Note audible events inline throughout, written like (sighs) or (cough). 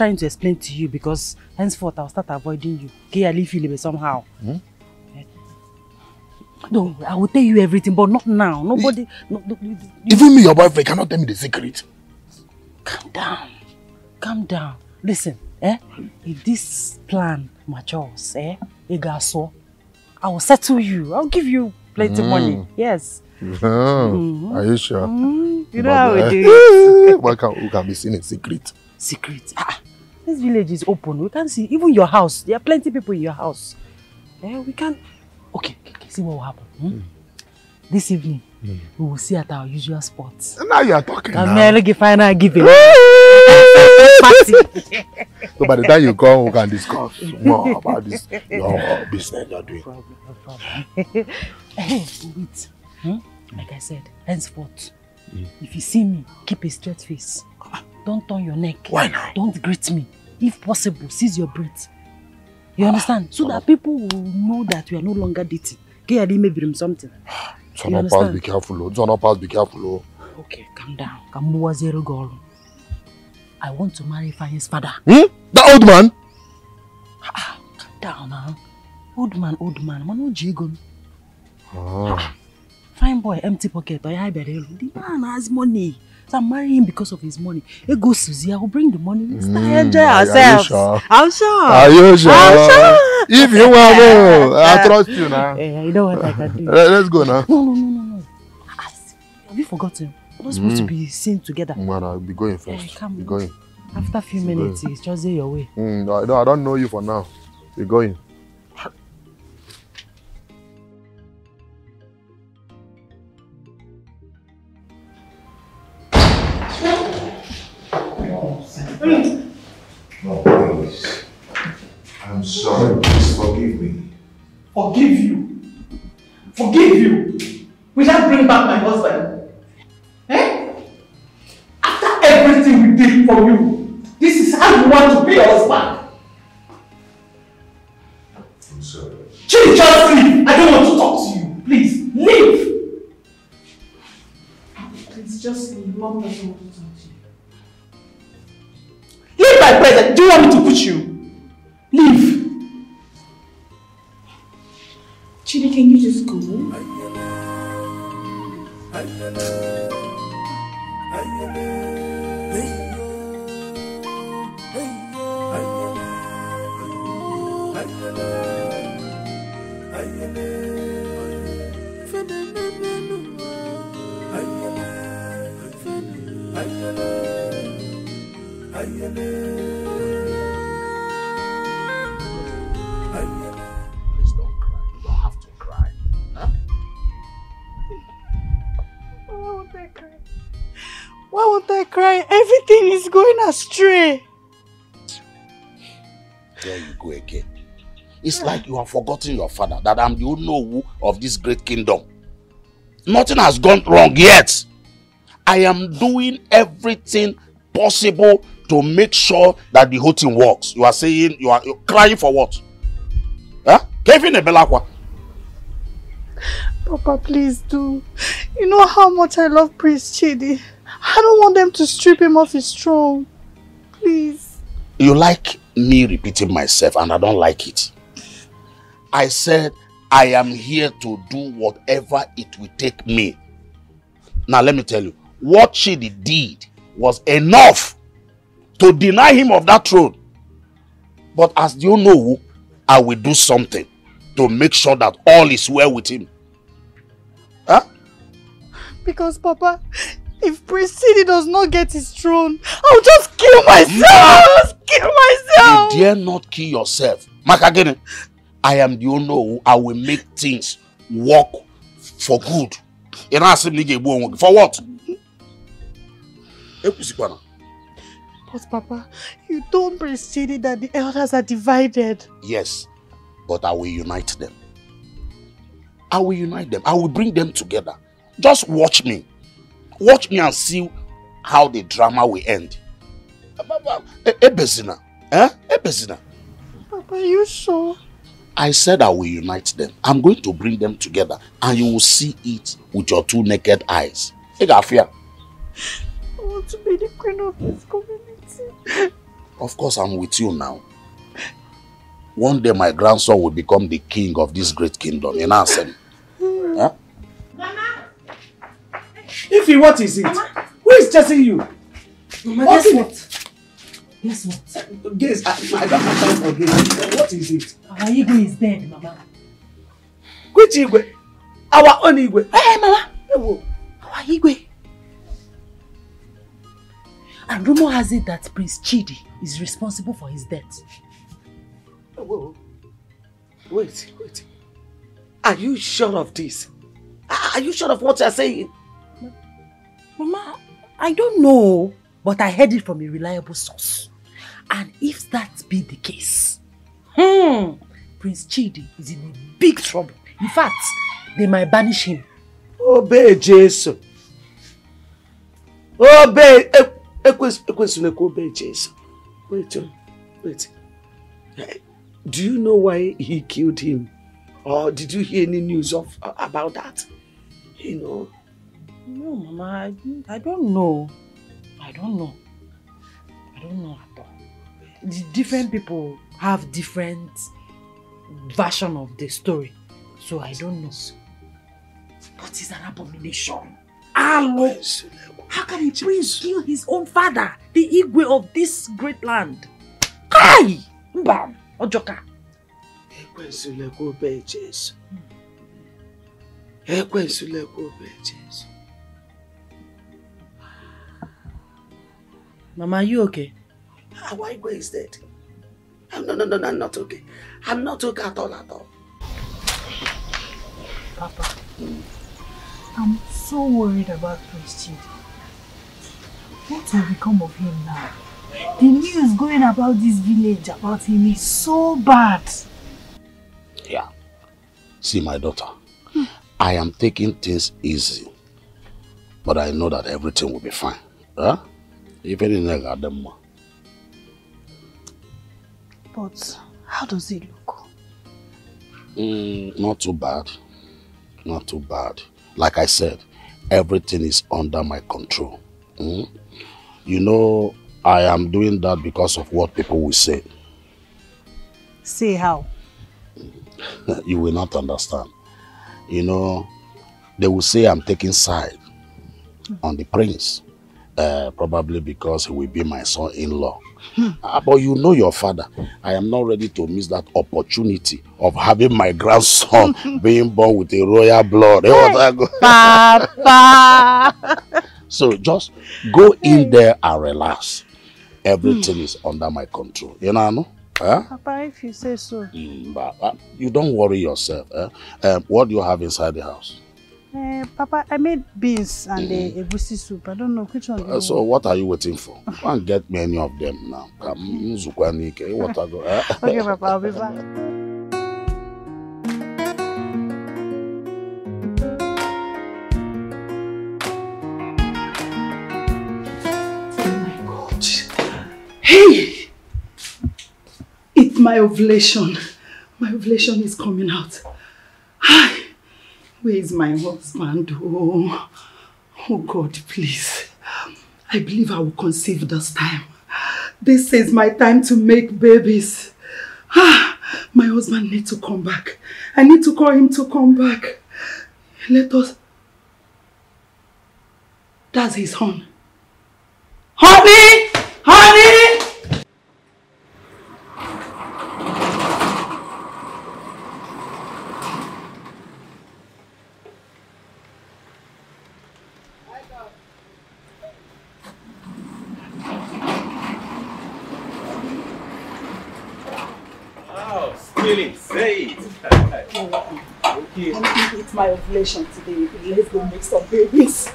I'm, I'm just trying to explain to you because henceforth I'll start avoiding you. Leave you somehow. Hmm? No, I will tell you everything, but not now. Nobody. No, no, you- Even me, your boyfriend, cannot tell me the secret. calm down. Calm down. Listen, eh? If this plan matures, eh? Igaso, I will settle you. I'll give you plenty money. Yes. Oh, Are you sure? Mm, you know how we do it. (laughs) Why can't we can be seen in secret? Secret. Ah, this village is open. We can see even your house. There are plenty people in your house. Eh, we can. Okay, okay, see what will happen. hmm? This evening, we will see at our usual spots. Now you are talking now. Kamel final giving. (laughs) So by the time you come, we can discuss more about this your business you're doing. No problem, no problem. (laughs) wait. Hmm? Like I said, henceforth, if you see me, keep a straight face. Don't turn your neck. Why now? Don't greet me. If possible, seize your breath. You understand? So that people will know that we are no longer dating. Didn't maybe him something. Not pass, be careful. Oh. Not pass, be careful. Oh. Okay, calm down. Kamuwa zero girl. I want to marry Fanny's father. Hmm? The old man? Calm down, huh? Old man, old man. Man, no jigon. Oh. Fine boy, empty pocket. I better. The man has money. So I'm marrying him because of his money. He goes Susie, I will bring the money. Let's Mm, enjoy are- are you ourselves. sure? I'm sure. Are you sure? I'm sure. If you want to, (laughs) I trust you now. Eh, you know what I can do. Let- Let's go now. No, no, no, no, no. Have you forgotten? We're not supposed to be seen together. Man, I'll be going first. come Be going. After a few minutes, it's just your way. Mm, no, I don't- I don't know you for now. Be going. No, please. I'm sorry. Please forgive me. Forgive you. Forgive you. Will I bring back my husband? Eh? After everything we did for you, this is how you want to pay us back. I'm sorry. Chief, just leave. I don't want to talk to you. Please, leave. Please, just leave. Mom doesn't astray. There you go again. It's like you have forgotten your father, that I'm the Onowu of this great kingdom. Nothing has gone wrong yet. I am doing everything possible to make sure that the whole thing works. You are saying you are you're crying for what? Huh? Kevin Ebelakwa. Papa, please do. You know how much I love Prince Chidi. I don't want them to strip him off his throne. Please. You like me repeating myself, and I don't like it. I said, I am here to do whatever it will take me. Now, let me tell you, what she did was enough to deny him of that throne. But as you know, I will do something to make sure that all is well with him. Huh? Because, Papa, if Prince Chidi does not get his throne, I'll just kill myself. I'll just kill myself. You dare not kill yourself. Makagene, I am the owner. I will make things work for good. You know, I say, "Nige egbu onwe gị." For what? But, Papa, you Prince Chidi that the elders are divided. Yes, but I will unite them. I will unite them. I will bring them together. Just watch me. Watch me and see how the drama will end. Ebezina. Eh? Ebezina. Papa, you sure? I said I will unite them. I'm going to bring them together and you will see it with your two naked eyes. Ya. I want to be the queen of this community. Of course, I'm with you now. One day my grandson will become the king of this great kingdom. In Asem. Huh? Ify, what is it? Who is chasing you? Mama, What guess what? Guess what? Guess, I, I don't have time for this. What is it? Our Igwe is dead, Mama. Which Igwe? Our own Igwe. Eh, eh, hey, Mama! Ewo. Our Igwe. And rumor has it that Prince Chidi is responsible for his death. Ewo. Wait, wait. Are you sure of this? Are you sure of what you're saying? Mama, I don't know, but I heard it from a reliable source. And if that be the case, hmm, Prince Chidi is in big trouble. In fact, they might banish him. Obey Jesus. Obey. Ekwesịla ka obey Jesus. Wait, oh, wait. Eh, Do you know why he killed him? Or did you hear any news of about that? You know. No, Mama, I, I don't know. I don't know. I don't know at all. The different people have different version of the story. So I don't know. What is an abomination. Alo! How can a prince kill his own father, the Igwe of this great land? Kai! Mbam! Ojoka! Ekwesịla ka obey Jesus. Ekwesịla Jesus. Mama, are you okay? Ah, Our Igwe is dead. Oh, ah, No, no, no, no, I'm not okay. I'm not okay at all, at all. Papa, I'm so worried about Prince Chidi. What will become of him now? The news going about this village about him is so bad. Yeah. See, my daughter, I am taking things easy. But I know that everything will be fine. Huh? Even in Egadema. But how does it look? Mm, not too bad. Not too bad. Like I said, everything is under my control. Mm? You know, I am doing that because of what people will say. Say how? (laughs) you will not understand. You know, they will say I'm taking side on the prince, uh, probably because he will be my son-in-law. Ah, but you know your father. I am not ready to miss that opportunity of having my grandson (laughs) being born with a royal blood. I go- Papa! (laughs) So just go in there and relax. Everything is under my control. You know? no? Huh? Papa, if you say so. Mm, but, uh, you don't worry yourself. Eh? Um, what do you have inside the house? Eh, Papa, I made beans and the egusi soup. I don't know which one. do Uh, so want? what are you waiting for? Go and get me any of them now. Come, nzukwa n'ike, what I go, eh? Okay, Papa, I'll be back. Hey! It's my ovulation. My ovulation is coming out. Hi! Where is my husband? Oh, oh God, please. I believe I will conceive this time. This is my time to make babies. Ah, my husband needs to come back. I need to call him to come back. Let us. That's his horn. Honey! Honey! Oh, Stealing, say it. okay. It's my ovulation today. Let's go make some babies.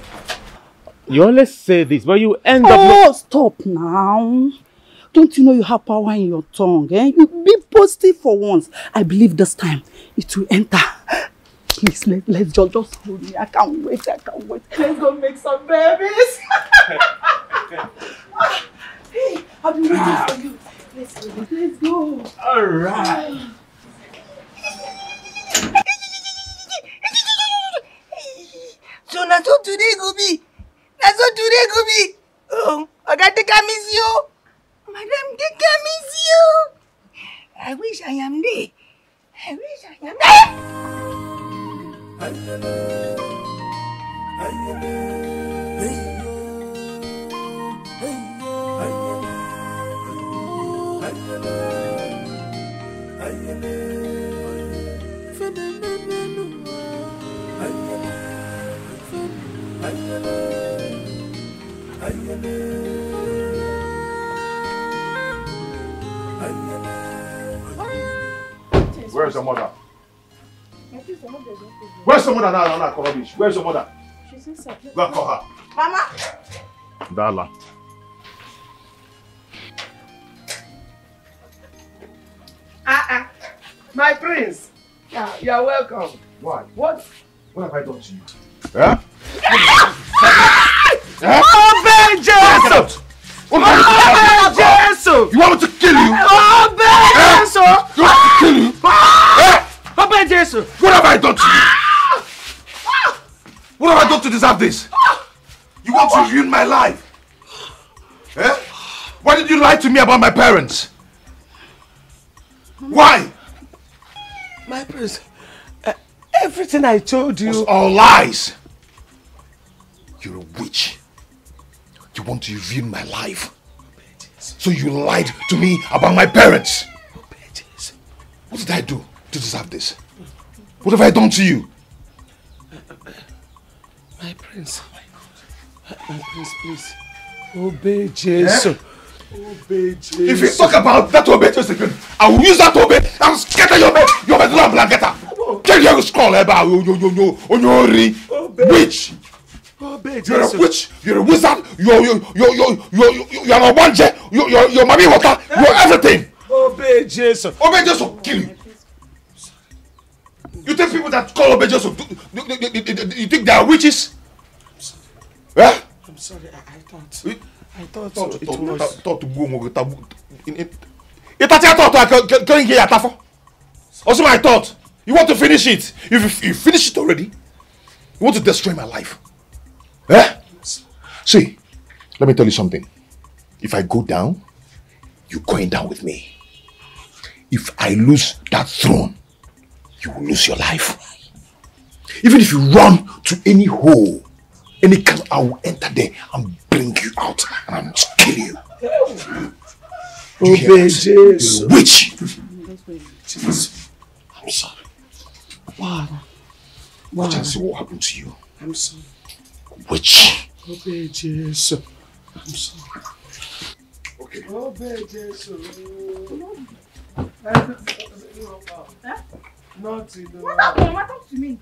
You always say this, but you end up. Oh, stop now. Don't you know you have power in your tongue? Eh? You be positive for once. I believe this time it will enter. Please, let, let's just, just hold me. I can't wait. I can't wait. Let's go make some babies. hey, I've been waiting for you. Let's go. Let's go. All right. (laughs) So na so today go be. Na so today go be. Oh, Oga take am easy o. My Madam Keke miss you. I wish I am there. I wish I am there. Where's your mother? Where's your mother now? Now, now, rubbish. Where's your mother? She's inside. Go and call her. Mama. Dala. Ah, ah. My prince. Yeah, you're welcome. Why? What? What have I done to you? Huh? Obey Jesus! Obey Jesus! You want me to kill you? Obey Jesus! You want me to kill you? Obey Jesus! What have I done to you? What have I done to deserve this? You want to ruin my life? Eh? Why did you lie to me about my parents? Why? My parents, uh, everything I told It was you. all lies. You're a witch. You want to ruin my life. So you lied to me about my parents. What did I do to deserve this? What have I done to you? My prince. My prince, please. Obey Jesus. Obey Jesus. If you talk about that obey just again, I will use that obey and scatter your bed, your bed and blanketa. Tell you scroll about you, you, you, you, witch. Obey You're a Jesus. witch. You're a wizard. You're you you you you you you're a wanje. You you're you're mommy water. You're everything. Obey Jesus. Obey Jesus will kill you. You think people that call Obey Jesus, you think they are witches? Eh? I'm sorry, I, I thought. We- I thought Thought it was. thought to go ngo tabu. Itachi thought I can hear atafo. Also my thought. You want to finish it. If you finish it already, you want to destroy my life. Eh? See, let me tell you something. If I go down, you're going down with me. If I lose that throne, you will lose your life. Even if you run to any hole, any camp, I will enter there and bring you out and I must kill you. You hear Obey that? Jesus. You're a witch. Jesus. I'm sorry. Wow. Watch and see what happened to you. I'm sorry. Witch. Obey Jesus. I'm sorry. Okay. Obey Jesus. Nothing. What happened? What happened to me?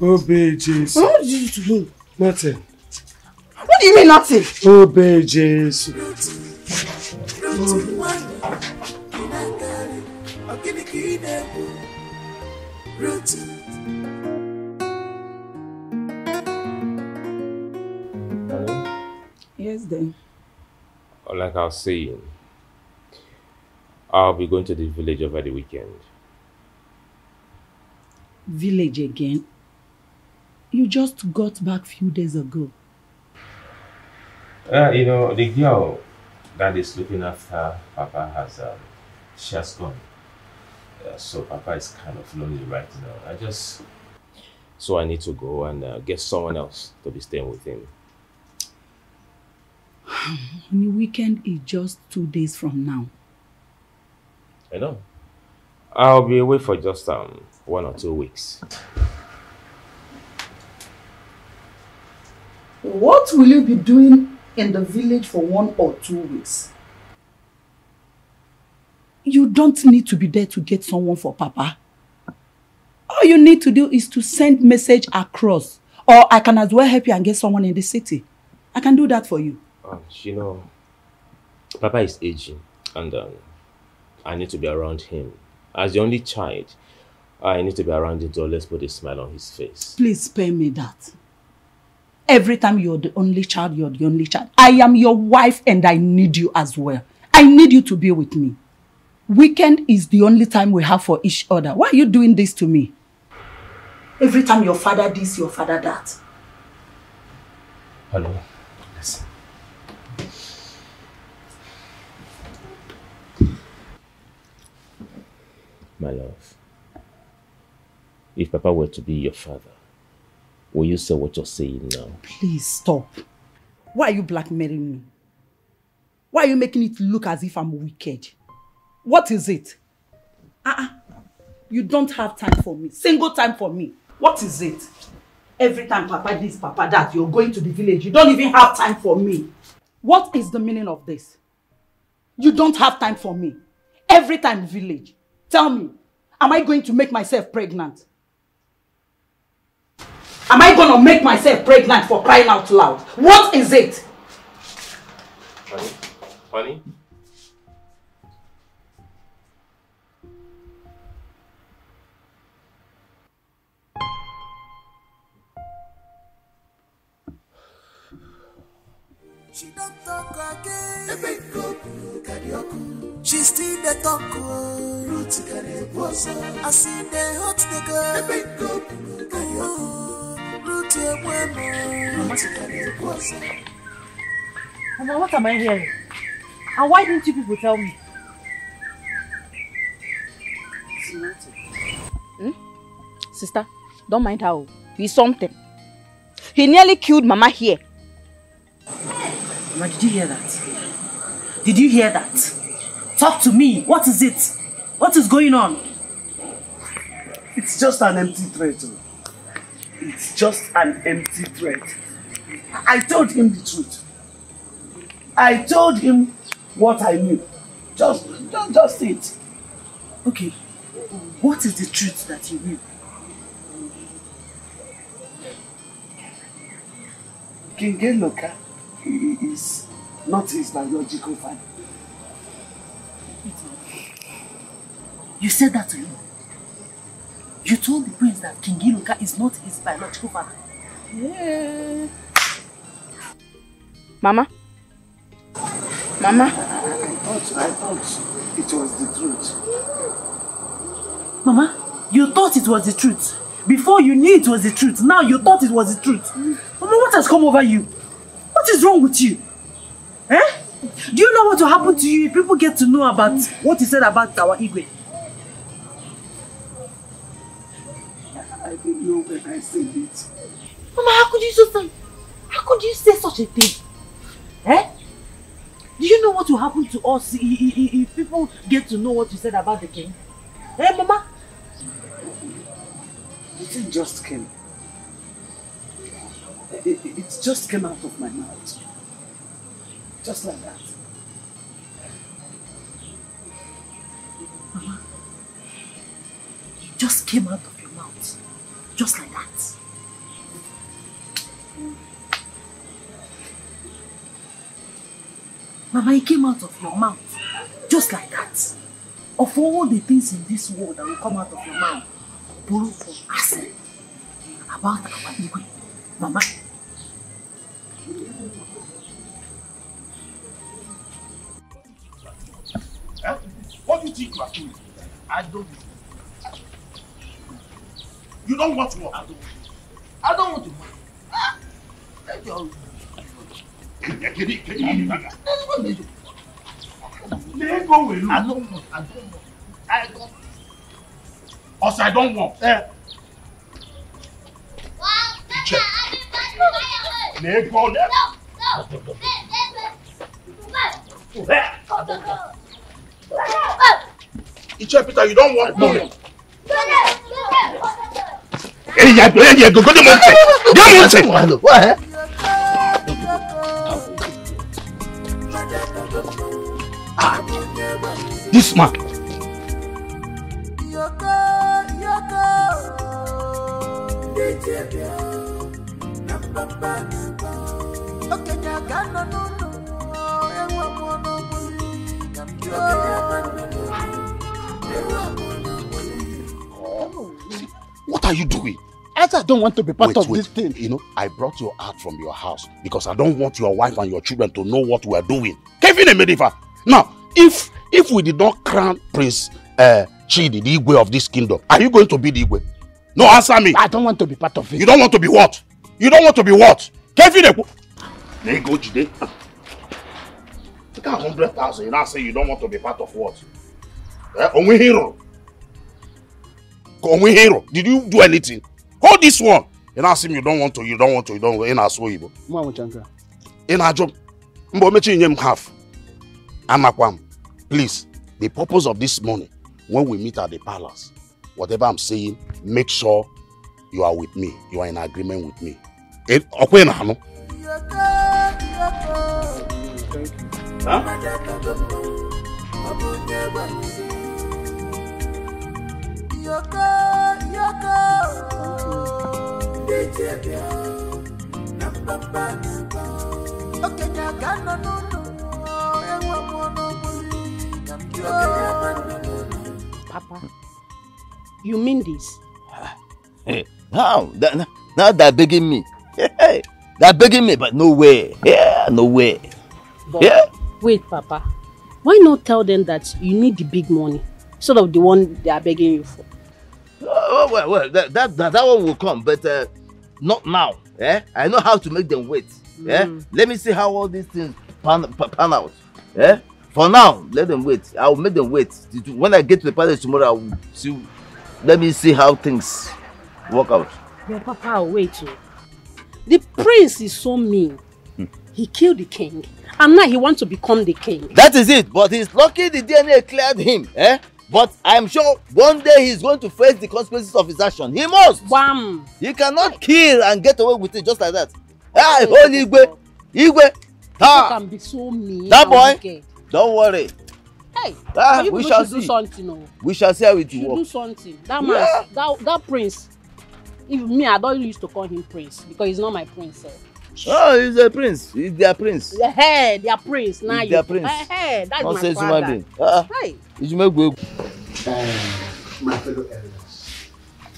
Obey Jesus. What did you do to him? Nothing. What do you mean nothing? Obey Jesus. Yes, then. Like I was saying, I'll be going to the village over the weekend. Village again. You just got back few days ago. Uh, you know, the girl that is looking after Papa has, um, she has gone. Uh, so Papa is kind of lonely right now. I just, so I need to go and uh, get someone else to be staying with him. (sighs) The weekend is just two days from now. I know. I'll be away for just um one or two weeks. What will you be doing in the village for one or two weeks? You don't need to be there to get someone for Papa. All you need to do is to send message across. Or I can as well help you and get someone in the city. I can do that for you. Um, you know, Papa is aging, and um, I need to be around him. As the only child, I need to be around him to always put a smile on his face. Please spare me that. Every time you're the only child, you're the only child. I am your wife and I need you as well. I need you to be with me. Weekend is the only time we have for each other. Why are you doing this to me? Every time your father this, your father that. Hello. Listen. My love, if Papa were to be your father, will you say what you're saying now? Please stop. Why are you blackmailing me? Why are you making it look as if I'm wicked? What is it? Uh-uh. You don't have time for me. Single time for me. What is it? Every time Papa this, Papa that, you're going to the village. You don't even have time for me. What is the meaning of this? You don't have time for me. Every time village. Tell me, am I going to make myself pregnant? Am I going to make myself pregnant for crying out loud? What is it? Honey? Honey? She don't talk again. Ebe go karaoke. She still the talk. Root karaoke. I see the hot nigga. Ebe go karaoke. Root ewemo. Root karaoke. Mama, what am I hearing? And why didn't you people tell me? Hmm? Sister, don't mind her. oh. He's something. He nearly killed Mama here. Mama, did you hear that? Did you hear that? Talk to me. What is it? What is going on? It's just an empty threat. oh. It's just an empty threat. I told him the truth. I told him what I knew. Just, just, just it. Okay, what is the truth that you knew? King Loka is not his biological father. You said that to him. You told the prince that King Iluka is not his biological father. Yeah. Mama? Mama? I thought, I thought it was the truth. Mama, you thought it was the truth. Before you knew it was the truth, now you thought it was the truth. Mama, what has come over you? What is wrong with you? Eh? Do you know what will happen to you if people get to know about what you said about our Igwe? Know when I said it. Mama, how could you say How could you say such a thing? Eh? Do you know what will happen to us if people get to know what you said about the king? Eh, Mama? It just came. It, it, it just came out of my mouth. Just like that. Mama, it just came out of your mouth. Just like that. Mama, it came out of your mouth. Just like that. Of all the things in this world that will come out of your mouth, borrow from Ase about our Igwe. Mama, Eh? What do you think you are doing? I don't. You don't want what? I don't. I don't want to work. Ah! Let your. Kedi, kedi, kedi, baga. Let go with you. I don't want. I don't want. I don't. Also, I don't want. Eh. Check. Let go. Let Ichie Peter, you don't want money. Hey, yeah, yeah, yeah, go, go, go, go, go, go, This man. What are you doing? I just don't want to be part Wait, of wait. this thing. You know, I brought you out from your house because I don't want your wife and your children to know what we are doing. Kevin and Medifa. Now, if if we did not crown Prince uh, Chidi, the Igwe of this kingdom, are you going to be the Igwe? No, answer me. I don't want to be part of it. You don't want to be what? You don't want to be what? Kevin Ekwu. There you go, Jide. Take hundred thousand. You now say you don't want to be part of what? Eh? Onwe hero. Come here. Did you do anything? Hold this one. You now see me, you don't want to, you don't want to, you don't want to. In Aso Igbo. Nwa nwụchanka. In Ajom. Mbo mechi nye m half. Amakwam. Please, the purpose of this money, when we meet at the palace, whatever I'm saying, make sure you are with me. You are in agreement with me. Eh, Okwe na ano? Okenye aga nọ n'ụlọ, enwe mmụọ n'ogbuli, ka m jụọ. Okenye aga nọ n'ụlọ. Papa, you mean this? Hey, now, that, now they're begging me. Hey, they're begging me, but no way. Yeah, no way. But Yeah. wait, Papa. Why not tell them that you need the big money instead of the one they are begging you for? Oh, well, well, that, that, that, that one will come, but uh, not now. Eh? I know how to make them wait. Eh? Let me see how all these things pan, pan out. Eh? For now, let them wait. I will make them wait. When I get to the palace tomorrow, I will see. Let me see how things work out. But Papa, wait. oh. The prince is so mean. He killed the king, and now he wants to become the king. That is it. But he's lucky the DNA cleared him. Eh? But I'm sure one day he's going to face the consequences of his action. He must. Wham! He cannot kill and get away with it just like that. Hey, holy Igwe! Igwe! Can be so mean. That boy! wicked. Don't worry. Hey, Ah, we shall should do see. something. Oh. We shall see how it will do something. That man, Yeah. that, that prince. If me, I don't used to call him prince because he's not my prince. Eh. Oh, he's a prince. He's their prince. Hey, their prince. Now He's you. their prince. Hey, hey, that's Nonsense my human father. being. Ah. Hey. Did you make good? Uh, my fellow elders,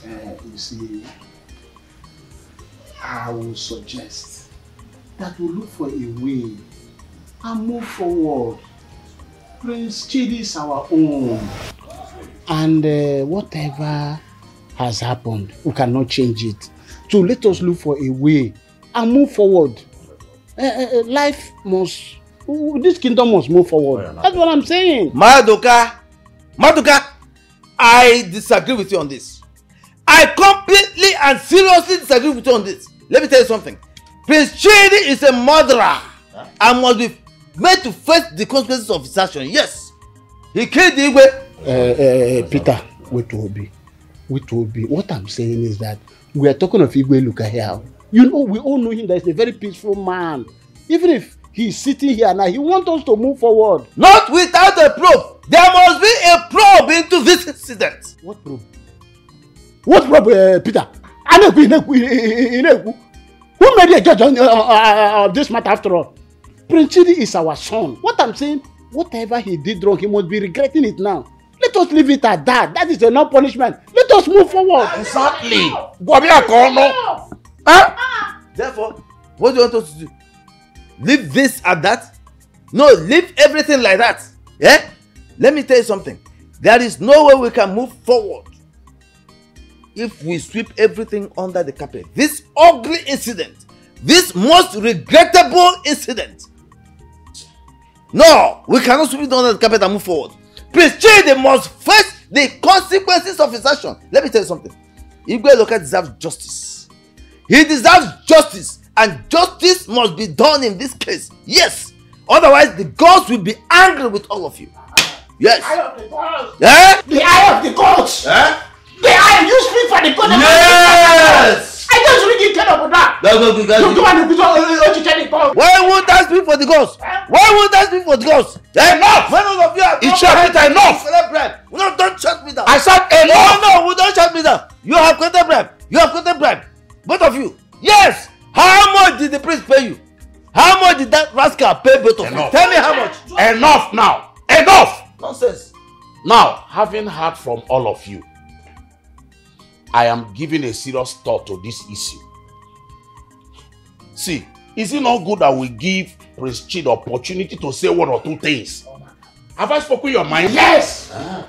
uh, you see, I will suggest that we look for a way and move forward. Prince Chidi is our own. And uh, whatever has happened, we cannot change it. So let us look for a way and move forward. Uh, uh, life must, this kingdom must move forward. That's what I'm saying. Madoka, Madoka, I disagree with you on this. I completely and seriously disagree with you on this. Let me tell you something. Prince Chidi is a murderer and must be made to face the consequences of his action. Yes, he killed Igwe. uh, uh, Peter, wait to Obi. Wait to Obi. What I'm saying is that we are talking of Igwe Luka here. You know, we all know him that he's a very peaceful man. Even if he's sitting here now, he wants us to move forward. Not without a probe. There must be a probe into this incident. What probe? What probe, uh, Peter? Ineku, Ineku, Ineku. Who made a judge on uh, uh, uh, this matter after all? Prince Chidi is our son. What I'm saying, whatever he did wrong, he must be regretting it now. Let us leave it at that. That is enough punishment. Let us move forward. Exactly. Gwabi akono. Huh? Therefore, what do you want us to do? Leave this at that? No, leave everything like that. Yeah? Let me tell you something. There is no way we can move forward if we sweep everything under the carpet. This ugly incident, this most regrettable incident. No, we cannot sweep it under the carpet and move forward. Prince Chidi must face the consequences of his action. Let me tell you something. Igwe Loka deserves justice. He deserves justice, and justice must be done in this case. Yes. Otherwise, the gods will be angry with all of you. Yes. Eh? The eye of the gods. Eh? The eye you speak for the god. Yes. I just really care about that. That's what. You do want to be so tell the god. Why won't that speak for the gods? Why won't that speak for the gods? Enough! When all of you are It's Peter, enough. bribe. No, don't shut me down. I said enough. No, no, we don't shut me down. You have collected bribe. You have collected bribe. Both of you. Yes. How much did the prince pay you? How much did that rascal pay both of Enough. you? Tell me how much. Enough now. Enough. Nonsense. Now, having heard from all of you, I am giving a serious thought to this issue. See, is it not good that we give Prince Chid opportunity to say one or two things? Have I spoken your mind? Yes.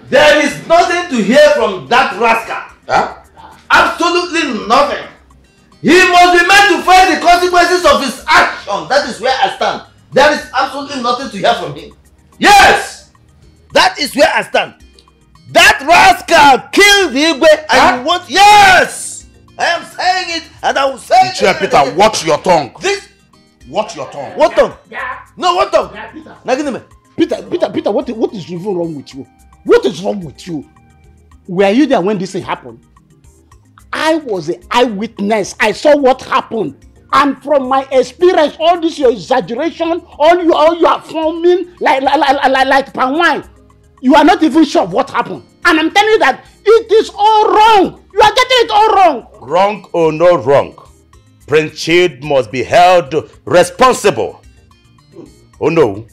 There is nothing to hear from that rascal. Huh? Absolutely nothing. He must be made to face the consequences of his action. That is where I stand. There is absolutely nothing to hear from him. Yes! That is where I stand. That rascal killed the Igwe and you want yes! I am saying it and I will say it. Chair Peter, watch your tongue. This Watch your tongue. what tongue? No, what tongue? Now give me. Peter, Peter, Peter, what, what is even wrong with you? What is wrong with you? Were you there when this thing happened? I was an eyewitness. I saw what happened. And from my experience, all this your exaggeration, all you all you are forming like like like, like, like palm wine. You are not even sure of what happened. And I'm telling you that it is all wrong. You are getting it all wrong. Wrong or no wrong, Prince Chid must be held responsible. Oh no,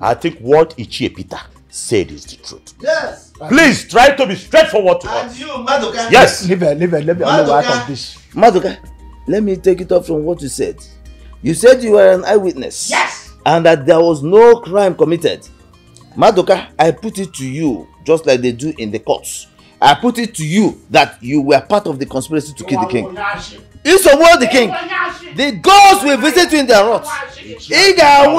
I think what Ichie Peter said is the truth. Yes. Please try to be straightforward to And us. you, Madoka. Yes. Leave it, leave it, let me know out of this. Madoka, let me take it up from what you said. You said you were an eyewitness. Yes. And that there was no crime committed. Madoka, I put it to you, just like they do in the courts. I put it to you that you were part of the conspiracy to kill the king. Isogbu the king. The gods will visit you in their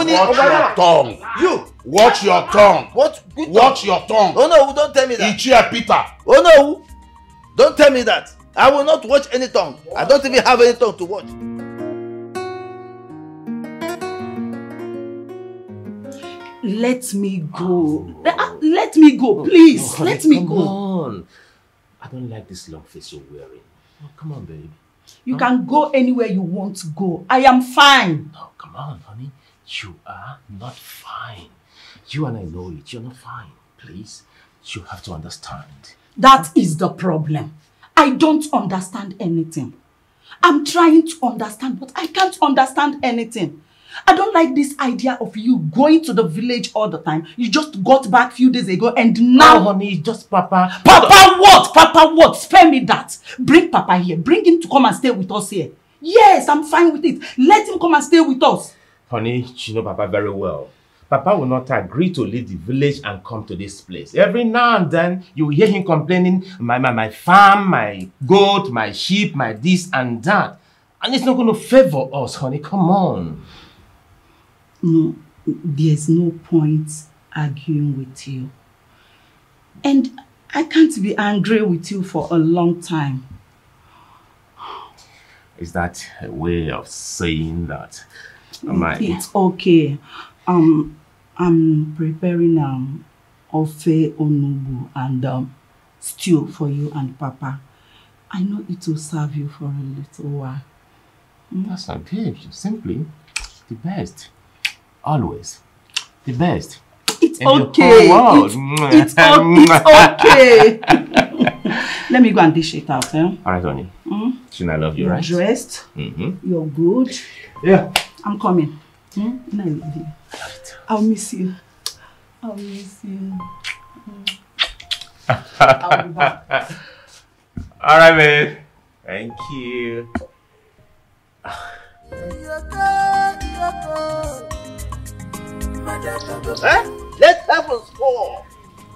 ni- Watch your tongue. You. Watch your tongue. What? Good Watch your tongue. Oh no, don't tell me that. Ichie Peter. Oh no, don't tell me that. I will not watch any tongue. I don't even have any tongue to watch. Let me go. Ah, Let me go, please. Oh, Let me come go. on. I don't like this long face you're wearing. Oh, come on, baby. You can go anywhere you want to go. I am fine. No, come on, honey. You are not fine. You and I know it. You're not fine. Please, you have to understand. That is the problem. I don't understand anything. I'm trying to understand, but I can't understand anything. I don't like this idea of you going to the village all the time. You just got back few days ago and now... Oh, honey, just Papa. Papa what? Papa what? Spare me that. Bring Papa here. Bring him to come and stay with us here. Yes, I'm fine with it. Let him come and stay with us. Honey, you know Papa very well. Papa will not agree to leave the village and come to this place. Every now and then, you hear him complaining, my, my, my farm, my goat, my sheep, my this and that. And it's not going to favor us, honey. Come on. No, there's no point arguing with you. And I can't be angry with you for a long time. Is that a way of saying that? Am I? It's okay. Um, I'm preparing um ofe onugbu and um stew for you and Papa. I know it will serve you for a little while. That's not good. Simply the best. Always. The best. It's In the okay. whole world. It's, it's, it's (laughs) okay. Let me go and dish it out. Eh? All right, honey. Mm? Shouldn't I love you, You're right? dressed. Mm-hmm. You're good. Yeah. I'm coming. Hmm? And I love you. I'll miss you. I'll miss you. Mm. I'll be back. All right, babe. Thank you. (sighs) Eh? Let heaven fall.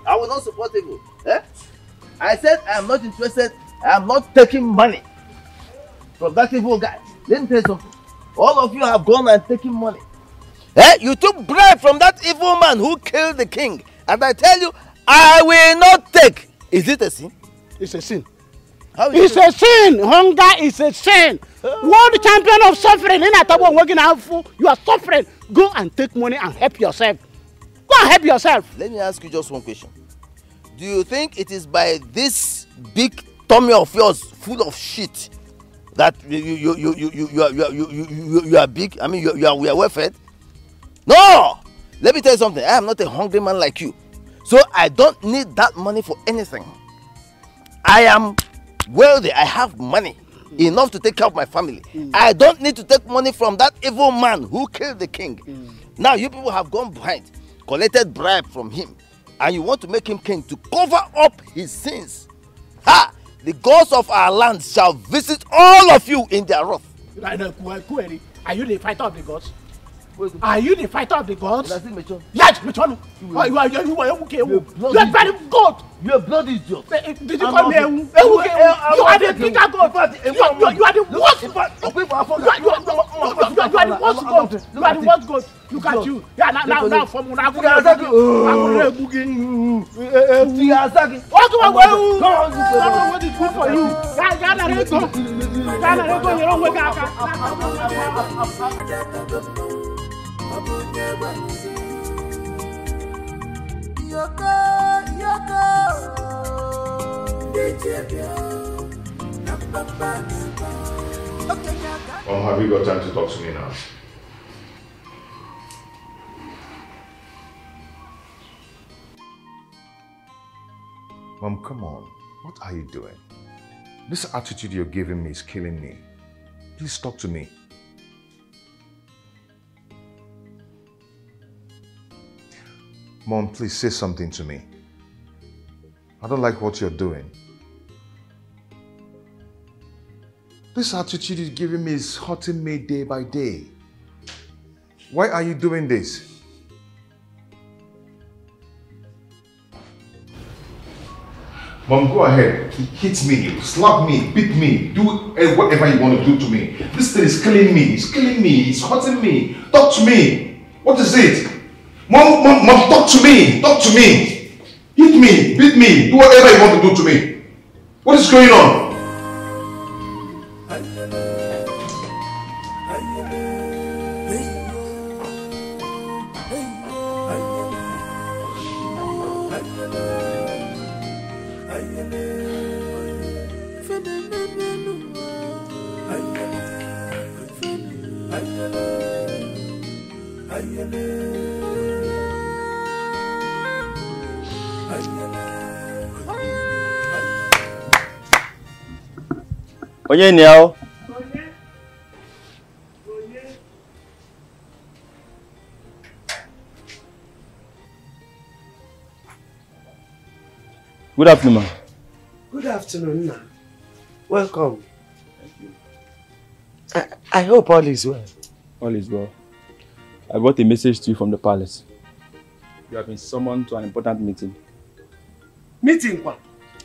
I will not support evil. Eh? I said I am not interested. I am not taking money from that evil guy. Let me tell you something. All of you have gone and taken money. Eh? You took bribe from that evil man who killed the king. And I tell you, I will not take. Is it a sin? It's a sin. It's a sin. Hunger is a sin. World champion of suffering. In Atabo working out for you are suffering. Go and take money and help yourself. Go and help yourself. Let me ask you just one question. Do you think it is by this big tummy of yours full of shit that you you you you you you are you are, you, you, you, you are big? I mean you, you are we are well fed? No! Let me tell you something. I am not a hungry man like you. So I don't need that money for anything. I am wealthy. I have money enough to take care of my family. I don't need to take money from that evil man who killed the king. Now you people have gone behind, collected bribe from him, and you want to make him king to cover up his sins. Ha! The gods of our land shall visit all of you in their wrath. Are you the fighter of the gods? Are you the fighter of the gods? That's it, Mechon. Yes, Mechon. Oh, you are you are you are Ewuke Ewu. You are very good. You are bloody idiot. Did you I'm call me not- Ewu? Ewuke Eh, Ewu. I'm You are not the taking- bigger god. In fact, You are you are- you are the Look, worst. in You fact, are people are you are fucking- you are- you are- you are- you are the worst I'm god. not- You are the look worst at god. Look at Look. you. Yeah, now now Look, now look. from now. Look at Azaki. Azaki. What do I I'm want? not- Come on, this way. What is good for you? Yeah, yeah, na rego. Yeah, na rego. You don't wake (laughs) Mom, have you got time to talk to me now? Mom, come on. What are you doing? This attitude you're giving me is killing me. Please talk to me. Mom, please say something to me. I don't like what you're doing. This attitude you're giving me is hurting me day by day. Why are you doing this? Mom, go ahead. Hit me, slap me, beat me, do eh, whatever you want to do to me. This thing is killing me. It's killing me. It's hurting me. Talk to me. What is it? Mom, mom, mom, talk to me. Talk to me. Hit me, beat me, do whatever you want to do to me. What is going on? Onye ya o good afternoon ma Good afternoon, Nna. Welcome. Thank I, I hope all is well. all is well i brought a message to you from the palace you have been summoned to an important meeting Meeting, kwa.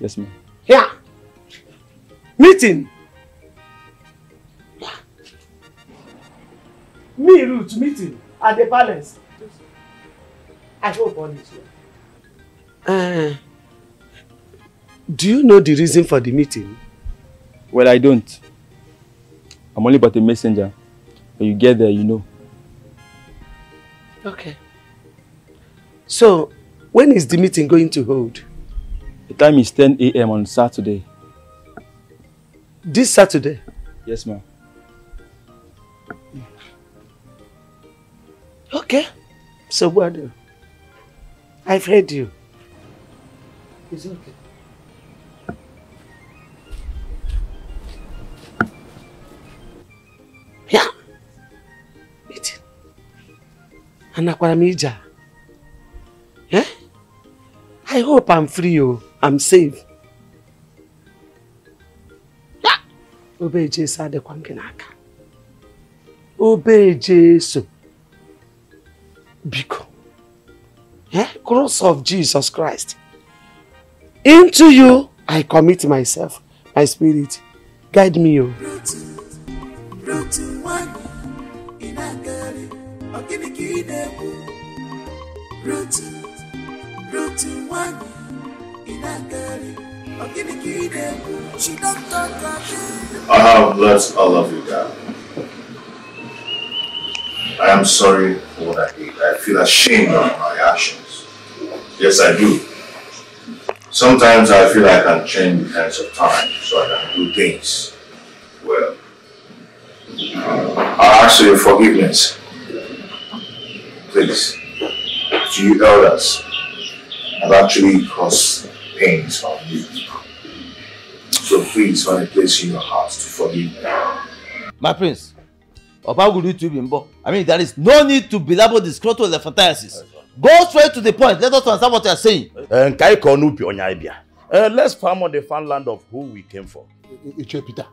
yes ma'am Here. Meeting. Me, Ruth, meeting at the palace. I hope all is well. Uh, do you know the reason for the meeting? well i don't i'm only but a messenger when you get there you know Okay. So, when is the meeting going to hold? the time is 10 a.m on saturday This Saturday? yes ma'am Okay. So, what? I've heard you. It's okay. Yeah. Meeting. Anakwara m ije a. Eh? I hope I'm free oh. I'm safe. Yeah. Obe Jesu adịkwa m gị n'aka. Obe Jesu. Biko. Eh? Cross of Jesus Christ. Into you I commit myself, my spirit. Guide me o. Ị na-agagharị ọ gịnị ka ị na-ekwu Rutu Rutu nwanyị ị na-agagharị ọ gịnị ka ị na-ekwu She don talk again. I have let all of you down. I am sorry for what I did. I feel ashamed of my actions. Yes, I do. Sometimes I feel I can change the hands of time so I can do things well. I ask for your forgiveness. Please. To you elders, I've actually caused pains on you. So please find a place in your heart to forgive me. My prince, Oba will to Bimbo. I mean, there is no need to belabor the scrotal elephantiasis. Go straight to the point. Let us understand what you are saying. nke anyị kọọ n'ubi onye anyị bịa Eh, let's farm on the farmland of who we came from Iche Peter,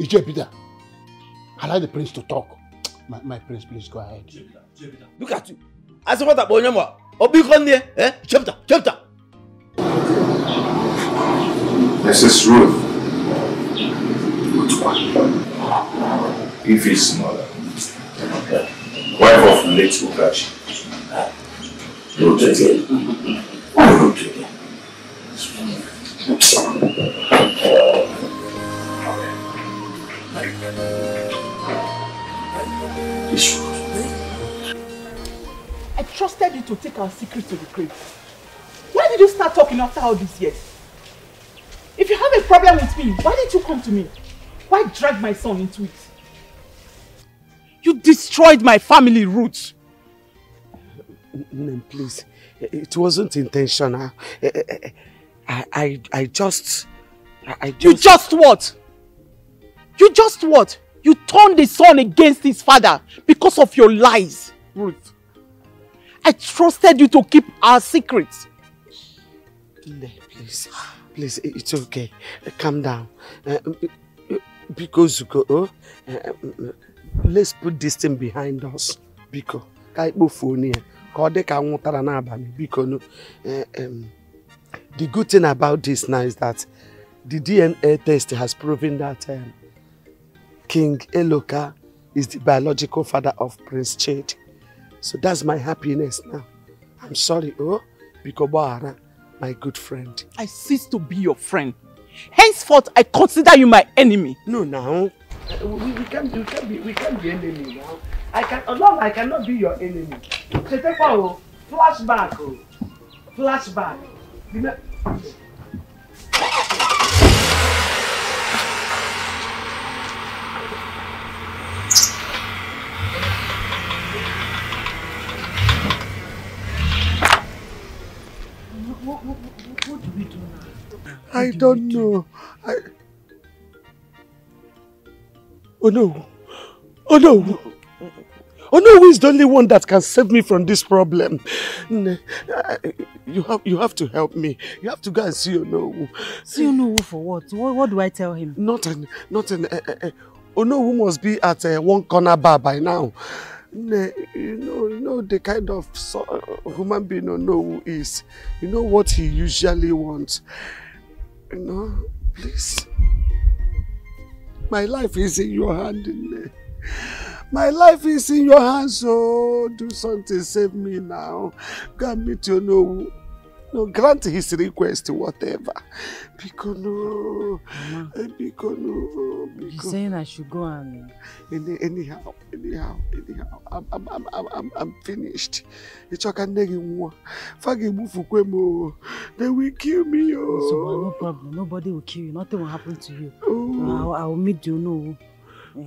Iche Peter, allow the prince to talk. My, my prince, please go ahead. Look at you. I said, what about Onyama? Obikon there, eh? Chapter, chapter. Mrs. Ruth. If his mother, wife of late Ugachi. Ruth again. Ruth again. I trusted you to take our secret to the grave. Why did you start talking after all these years? If you have a problem with me, why didn't you come to me? Why drag my son into it? You destroyed my family roots. Name, please. It wasn't intentional. I, I, I, I just, I, just. You just what? You just what? You turned the son against his father because of your lies, Ruth. I trusted you to keep our secrets. Nne, please, please, it's okay. Calm down. Uh, because oh, uh, let's put this thing behind us. Biko, ka ikpofuo ya ka ọ dị ka nwụtara n'abalị biko no. The good thing about this now is that the DNA test has proven that um, King Eloka is the biological father of Prince Chade. So that's my happiness now. I'm sorry, oh, Bikobara, my good friend. I cease to be your friend. Henceforth, I consider you my enemy. No, now. We, we, can't, we, can't be, we can't be enemy now. I can, no, I cannot be your enemy. Chetepa, oh, flashback, oh, flashback. Remember, What, what, what, what do we do now? I don't know. I... No. No. Oh no, who is the only one that can save me from this problem? You have you have to help me. You have to go and see Onowu. See Onowu for what? what? What do I tell him? Not an not an uh, uh, Onowu must be at uh, one corner bar by now. You know, you know the kind of human being Onowu is. You know what he usually wants. You know, please. My life is in your hand. My life is in your hands, so do something, save me now. Go and meet your no. No, grant his request, whatever. Because no, because no, He's saying I should go and. Any, anyhow, anyhow, anyhow, I'm, I'm, I'm, I'm, I'm, I'm finished. It's okay, negi mwa. Fagi mufu kwe mo. They will kill me, oh. So, no problem. Nobody will kill you. Nothing will happen to you. Oh. I'll, I'll meet you, no.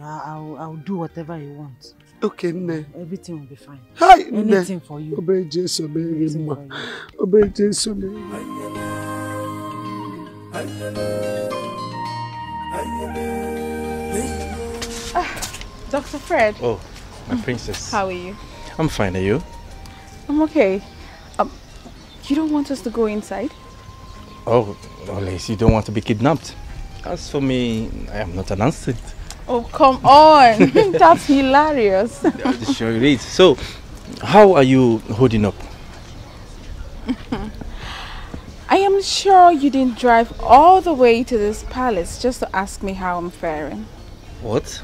I'll, I'll do whatever you want. Okay, Nne. Everything will be fine. Hi, Anything for you. Obey Jesus, obey him. Obey Jesus, obey Dr. Fred. Oh, my princess. How are you? I'm fine, are you? I'm okay. Um, you don't want us to go inside? Oh, unless you don't want to be kidnapped. As for me, I am not an instinct. Oh, come on. (laughs) That's hilarious. (laughs) sure it is. So, how are you holding up? (laughs) I am sure you didn't drive all the way to this palace just to ask me how I'm faring. What?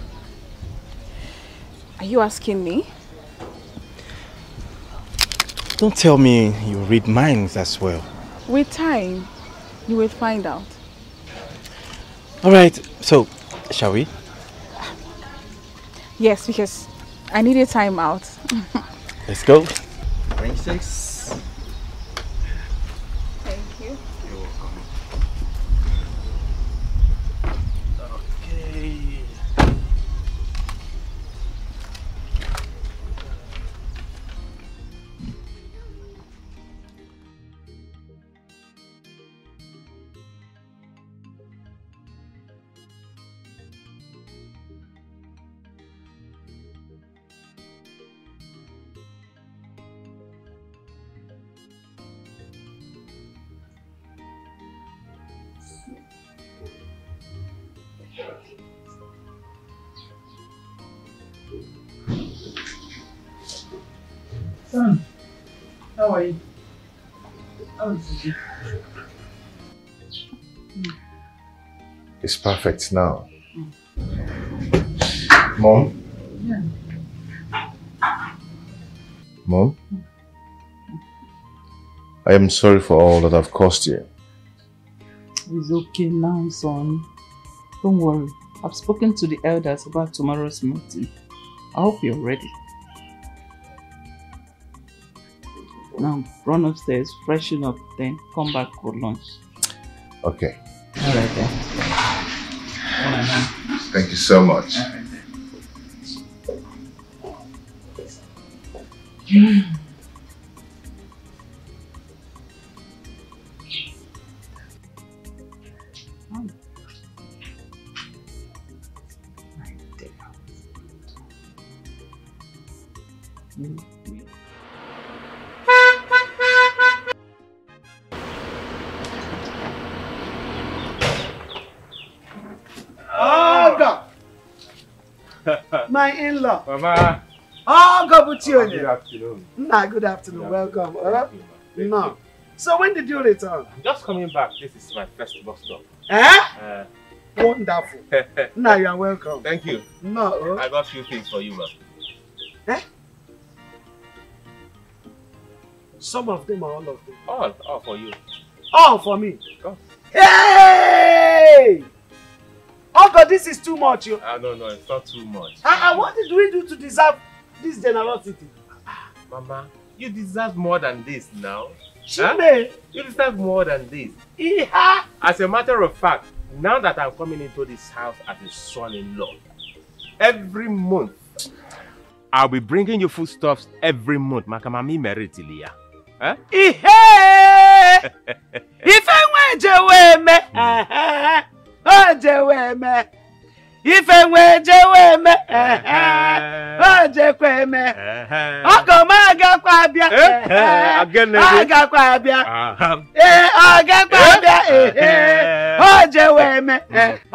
Are you asking me? Don't tell me you read minds as well. With time, you will find out. Alright, so, shall we? Yes, because I need a time out. Let's go. 26. How are you? How is you? It's perfect now. Mom? Yeah. Mom? I am sorry for all that I've caused you. It's okay now, son. Don't worry. I've spoken to the elders about tomorrow's meeting. I hope you're ready. Now, run upstairs, freshen up, then come back for lunch. Okay. Alright then. Thank you so much. Oh, My in-law. Mama. Oh, you Good afternoon. Nah, good afternoon. Welcome. Uh, no. So when did you return? I'm just coming back. This is my first bus stop. Eh? Uh, Wonderful. (laughs) Now you are welcome. Thank you. No. oh. I got a few things for you, man. Eh? Some of them are all of them? All, all for you. All for me. Go. Hey! Oh God, this is too much. You. Ah, no, no, it's not too much. Ah, ah, what did we do to deserve this generosity? Mama, you deserve more than this now. Chime. You deserve more than this. Iha! As a matter of fact, now that I'm coming into this house as a son-in-law, every month, I'll be bringing you foodstuffs every month. Makamami meritilia. Huh? Ihe! (laughs) Ife nwe jewe eme. Ehe. O jewe eme. Ife nwe jewe eme. O jekwa eme. Ọgọ m agakwa abịa. Ehe. Agene Ọ abịa. Ee, ọ abịa. Ehe. O jewe eme.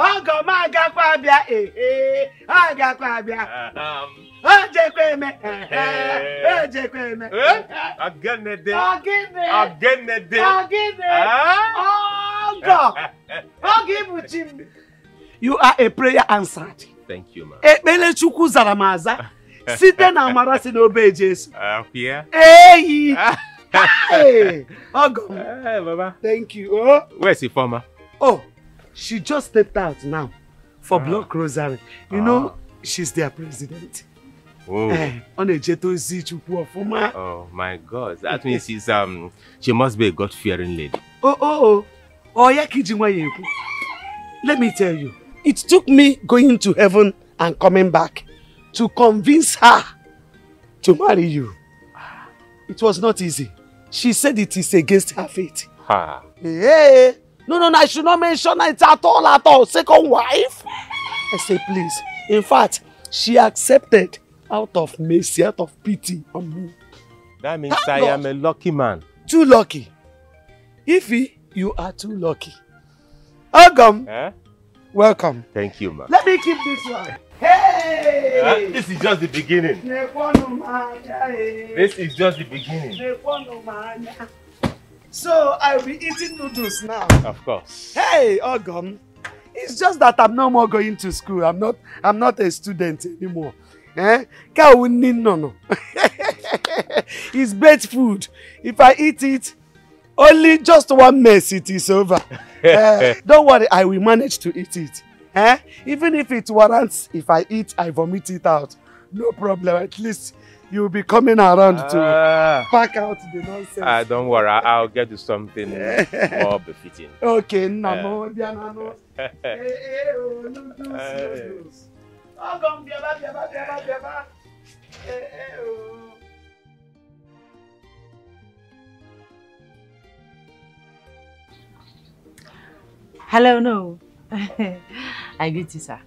Ọgọ m agakwa abịa. Ehe. Ọ abịa. O jekwa eme. O jekwa eme. Ọgịnị. Ọgịnị. Ah? Ọgọ. Oge ịbụchi m. You are a prayer answered. Thank you, ma. Ekpere Chukwu zara m aza (laughs) site na amara si n'obe Jesu. Uh. Eyi. Hey, Ọgọ (laughs) m. Hey, Baba. Thank you. Oh. Where's the former? Oh, she just stepped out now for Block Rosary. You know, she's their president. Oh. Eh, Ọ na-ejeta ozi Chukwu ọfụma. Oh my God, that means she's um she must be a God-fearing lady. Oh, oh, oh. Let me tell you, it took me going to heaven and coming back to convince her to marry you. It was not easy. She said it is against her faith. Ha. Hey, no, no, no, I should not mention it at all, at all. Second wife? I say, please. In fact, she accepted out of mercy, out of pity on me. That means Thank I God. am a lucky man. Too lucky. Ify, you are too lucky. Welcome. Eh? Welcome. Thank you, man. Let me keep this one. Hey! Uh, this is just the beginning. Eh. This is just the beginning. So I'll be eating noodles now. Of course. Hey, Ogum. It's just that I'm no more going to school. I'm not I'm not a student anymore. Eh? Ka wu nni nnụnụ. It's baked food. If I eat it, only just one mess it is over. (laughs) Eh, don't worry, I will manage to eat it. Eh? Even if it warrants, if I eat, I vomit it out. No problem. At least you'll be coming around to Ah. pack out the nonsense. Ah, don't worry, I'll get you something more befitting. (laughs) Okay, nna Eh. m Hello, no. (laughs) I greet you, sir.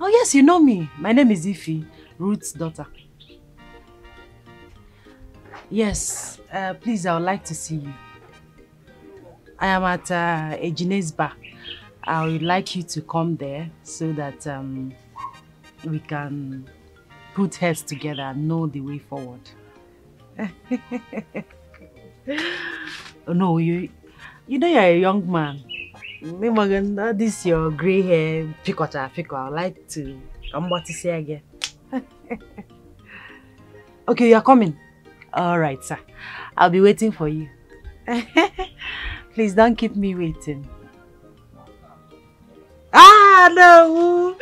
Oh, yes, you know me. My name is Ifi, Ruth's daughter. Yes, uh, please, I would like to see you. I am at uh, Ejine's bar. I would like you to come there so that um, we can put heads together and know the way forward. (laughs) oh no, you you know you're a young man. Morgan, this your grey hair, pikocha, piko. I'd like to come what to say again. (laughs) okay, you're coming. All right, sir. I'll be waiting for you. (laughs) Please don't keep me waiting. Ah, no.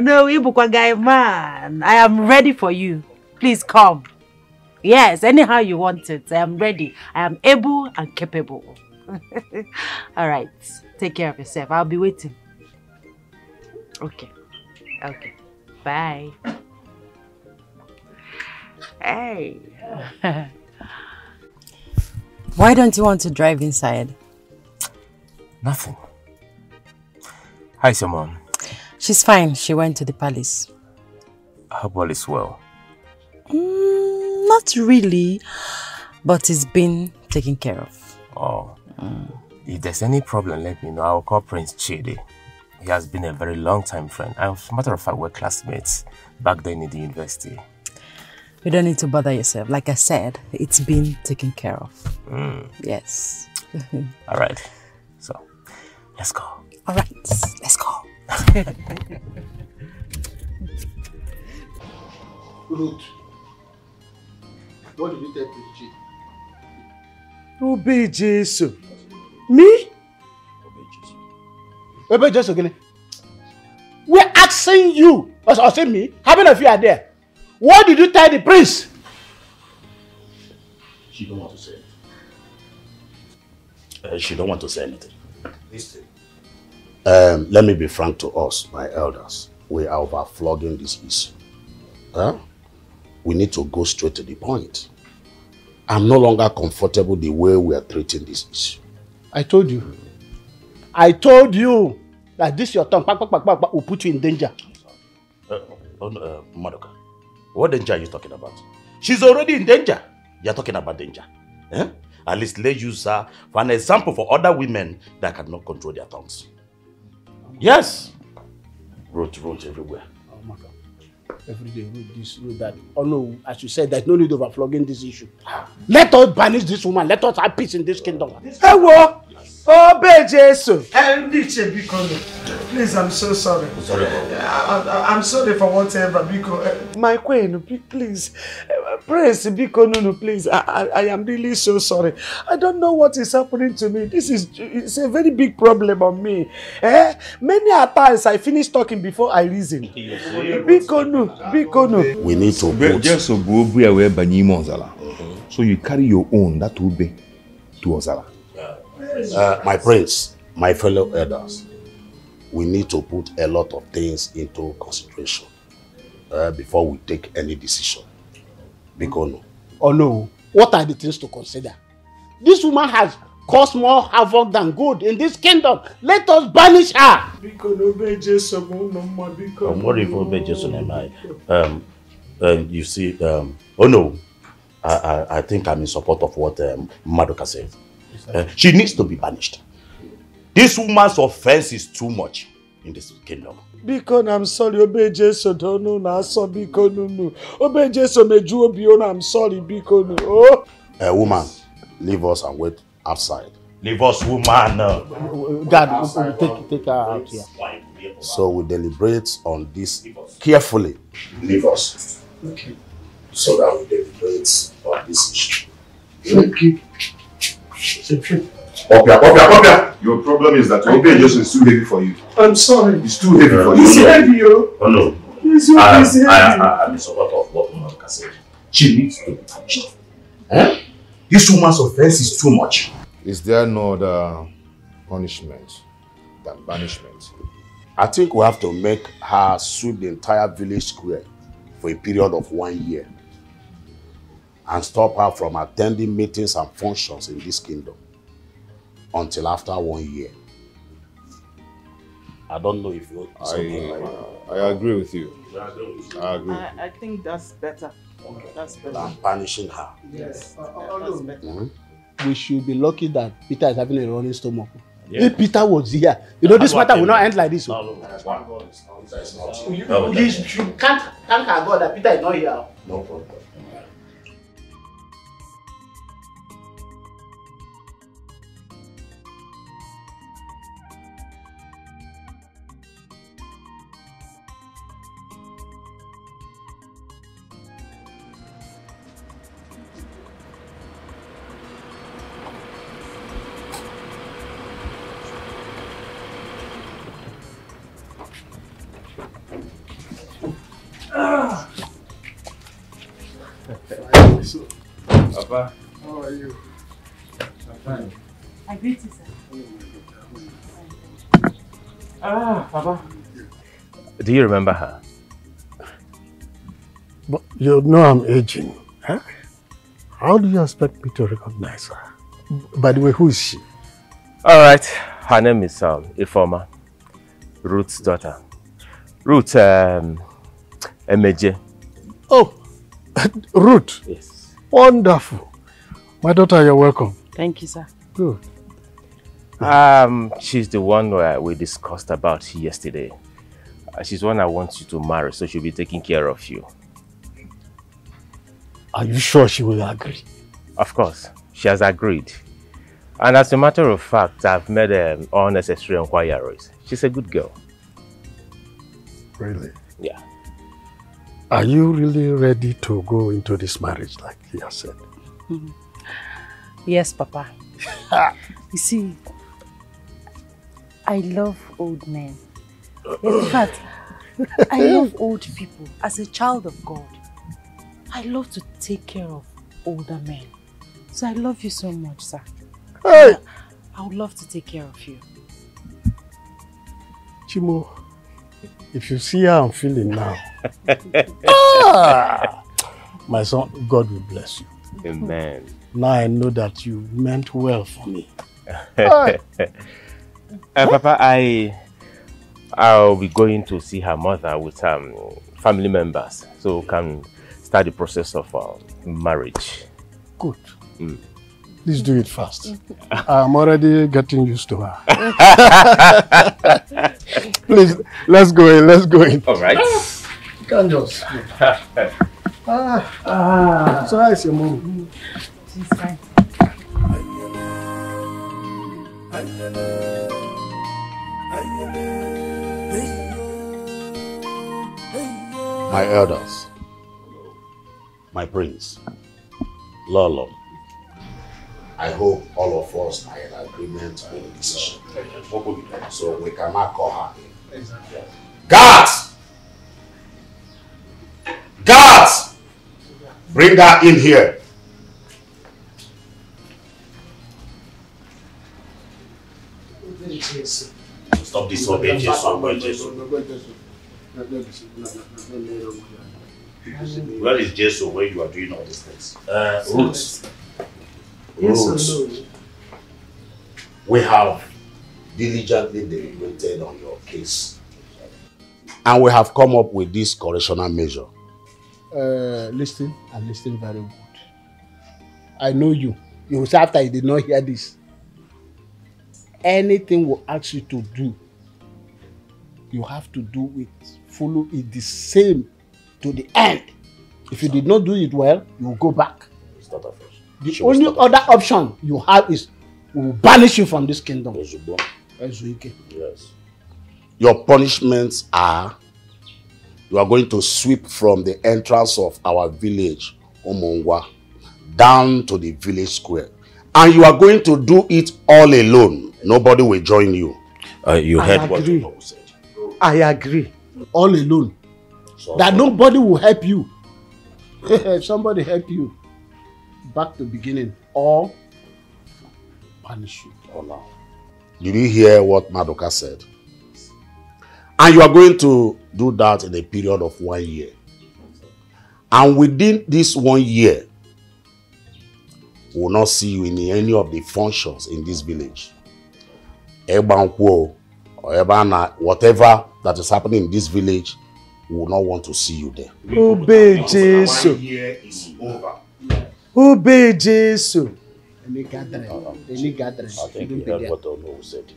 No, Ibukwa guy, man. I am ready for you. Please come. Yes, anyhow you want it. I am ready. I am able and capable. (laughs) All right. Take care of yourself. I'll be waiting. Okay. Okay. Bye. Hey. (laughs) Why don't you want to drive inside? Nothing. How's your mom? She's fine. She went to the palace. Her hope all is well. Mm, not really, but it's been taken care of. Oh. If there's any problem, let me know. I'll call Prince Chidi. He has been a very long time friend. As a matter of fact, we're classmates back then in the university. You don't need to bother yourself. Like I said, it's been taken care of. Mm. Yes. (laughs) All right. So, let's go. All right, let's go. (laughs) Ruth, what did you tell Prince Obey Jesus. Me? Obey Jesus again. We're asking you. Or, or say me. How many of you are there? What did you tell the prince? She don't want to say anything. Uh, she don't want to say anything. Listen. Um, let me be frank to us, my elders. We are overflogging this issue. Huh? We need to go straight to the point. I'm no longer comfortable the way we are treating this issue. I told you. I told you that this your tongue will put you in danger. Uh, oh, uh, Maduka, what danger are you talking about? She's already in danger. You're talking about danger. Eh? At least let's use her for an example for other women that cannot control their tongues. Yes. Road, road everywhere. Oh my God. Every day, road this, road that. Oh no, as you said, there's no need of flogging this issue. Let us banish this woman. Let us have peace in this kingdom. Ewo! Obey Jesus! Ndiche biko no. Please, I'm so sorry. Sorry I, I, I'm sorry for whatever biko. My queen, please. Praise biko no no please. I, I, I am really so sorry. I don't know what is happening to me. This is it's a very big problem on me. Eh? Many a times I finish talking before I reason. Biko no, biko no. We need to Ube- Just ya wee banye ime ọzara. So you carry your own that ube to ọzara. Uh, my prince, my fellow elders, we need to put a lot of things into consideration uh, before we take any decision. Because no. Oh no. What are the things to consider? This woman has caused more havoc than good in this kingdom. Let us banish her. What if Obey Jason and I? Um, uh, you see, um, oh no, I, I, I think I'm in support of what um, Madoka said. Uh, she needs to be banished. This woman's offense is too much in this kingdom. Biko na I'm sorry obey Jesus donu na asọ biko nunu. Obey Jesus meju obi unu I'm sorry biko nu. Oh. A woman, leave us and wait outside. Leave us, woman. God, we- we take, take her out here. So we deliberate on this carefully. Leave us. Okay. So that we deliberate on this issue. Okay. Popia, Popia, Popia! Your problem is that Obey Jesus is too heavy for you. I'm sorry. It's too heavy for you. It's heavy, yo. Oh no. It's, ah, I, it's ah, heavy. I, I, I'm in support of what Maduka said. She needs to be punished. Eh? This woman's offense is too much. Is there no other punishment than banishment? I think we have to make her sweep the entire village square for a period of one year and stop her from attending meetings and functions in this kingdom until after one year. I don't know if you something like I, I agree with you. I agree. I, I think that's better. That's better. I'm punishing her. Yes. that's better. Mhm. We should be lucky that Peter is having a running stomach. Yeah. If Peter was here, you know, this matter will I not end like this. No, oh. no, that's why God is not. It's not. You, you, you can't thank our God that Peter is not here. No problem. Do you remember her? But you know I'm aging. Huh? How do you expect me to recognize her? By the way, who is she? All right. Her name is um, Ifeoma, Ruth's daughter. Ruth um, Emeje. Oh, (laughs) Ruth. Yes. Wonderful. My daughter, you're welcome. Thank you, sir. Good. Um, she's the one where we discussed about yesterday. She's the one I want you to marry, so she'll be taking care of you. Are you sure she will agree? Of course, she has agreed. And as a matter of fact, I've made um, all necessary inquiries. She's a good girl. Really? Yeah. Are you really ready to go into this marriage like he has said? (laughs) Yes, Papa. (laughs) you see, I love old men. In fact, I love old people. As a child of God, I love to take care of older men. So I love you so much, sir. Hey! I would love to take care of you. Chimo, if you see how I'm feeling now, (laughs) ah, my son, God will bless you. Amen. Now I know that you meant well for me. (laughs) uh, Papa, I I'll be going to see her mother with um, family members, so we can start the process of uh, marriage. Good. Mm. Please do it fast. (laughs) I'm already getting used to her. (laughs) Please, let's go in, let's go in. All right. You can't just. Ah, ah. So how is your mom? She's fine. My elders, my prince, Lolo, I hope all of us are in agreement with the decision. So we cannot call her. In. Guards! Guards! Bring her in here. Stop disobeying Jesus. Obey Jesus. Where is Jesus when you are doing all these things? Uh, Ruth. Ruth. We have diligently deliberated on your case. And we have come up with this correctional measure. Uh, listen and listen very good. I know you. You will say after you did not hear this. Anything we ask you to do, you have to do it, follow it the same to the end. If you did not do it well, you will go back. The She only other option you have is we will banish you from this kingdom. Yes. Your punishments are you are going to sweep from the entrance of our village, Omongwa, down to the village square. And you are going to do it all alone. Nobody will join you. Uh, you I heard what. Papa said. I agree. All alone. that nobody will help you. (laughs) Somebody help you. Back to beginning. Or punish you. Oh, no. Did you hear what Madoka said? And you are going to do that in a period of one year. And within this one year, we will not see you in any of the functions in this village. Or Ebana, whatever that is happening in this village, we will not want to see you there. Obey Jesus. year is over. Obey Jesus. Any gathering. Any gathering. I think Don't you be heard what Ono said.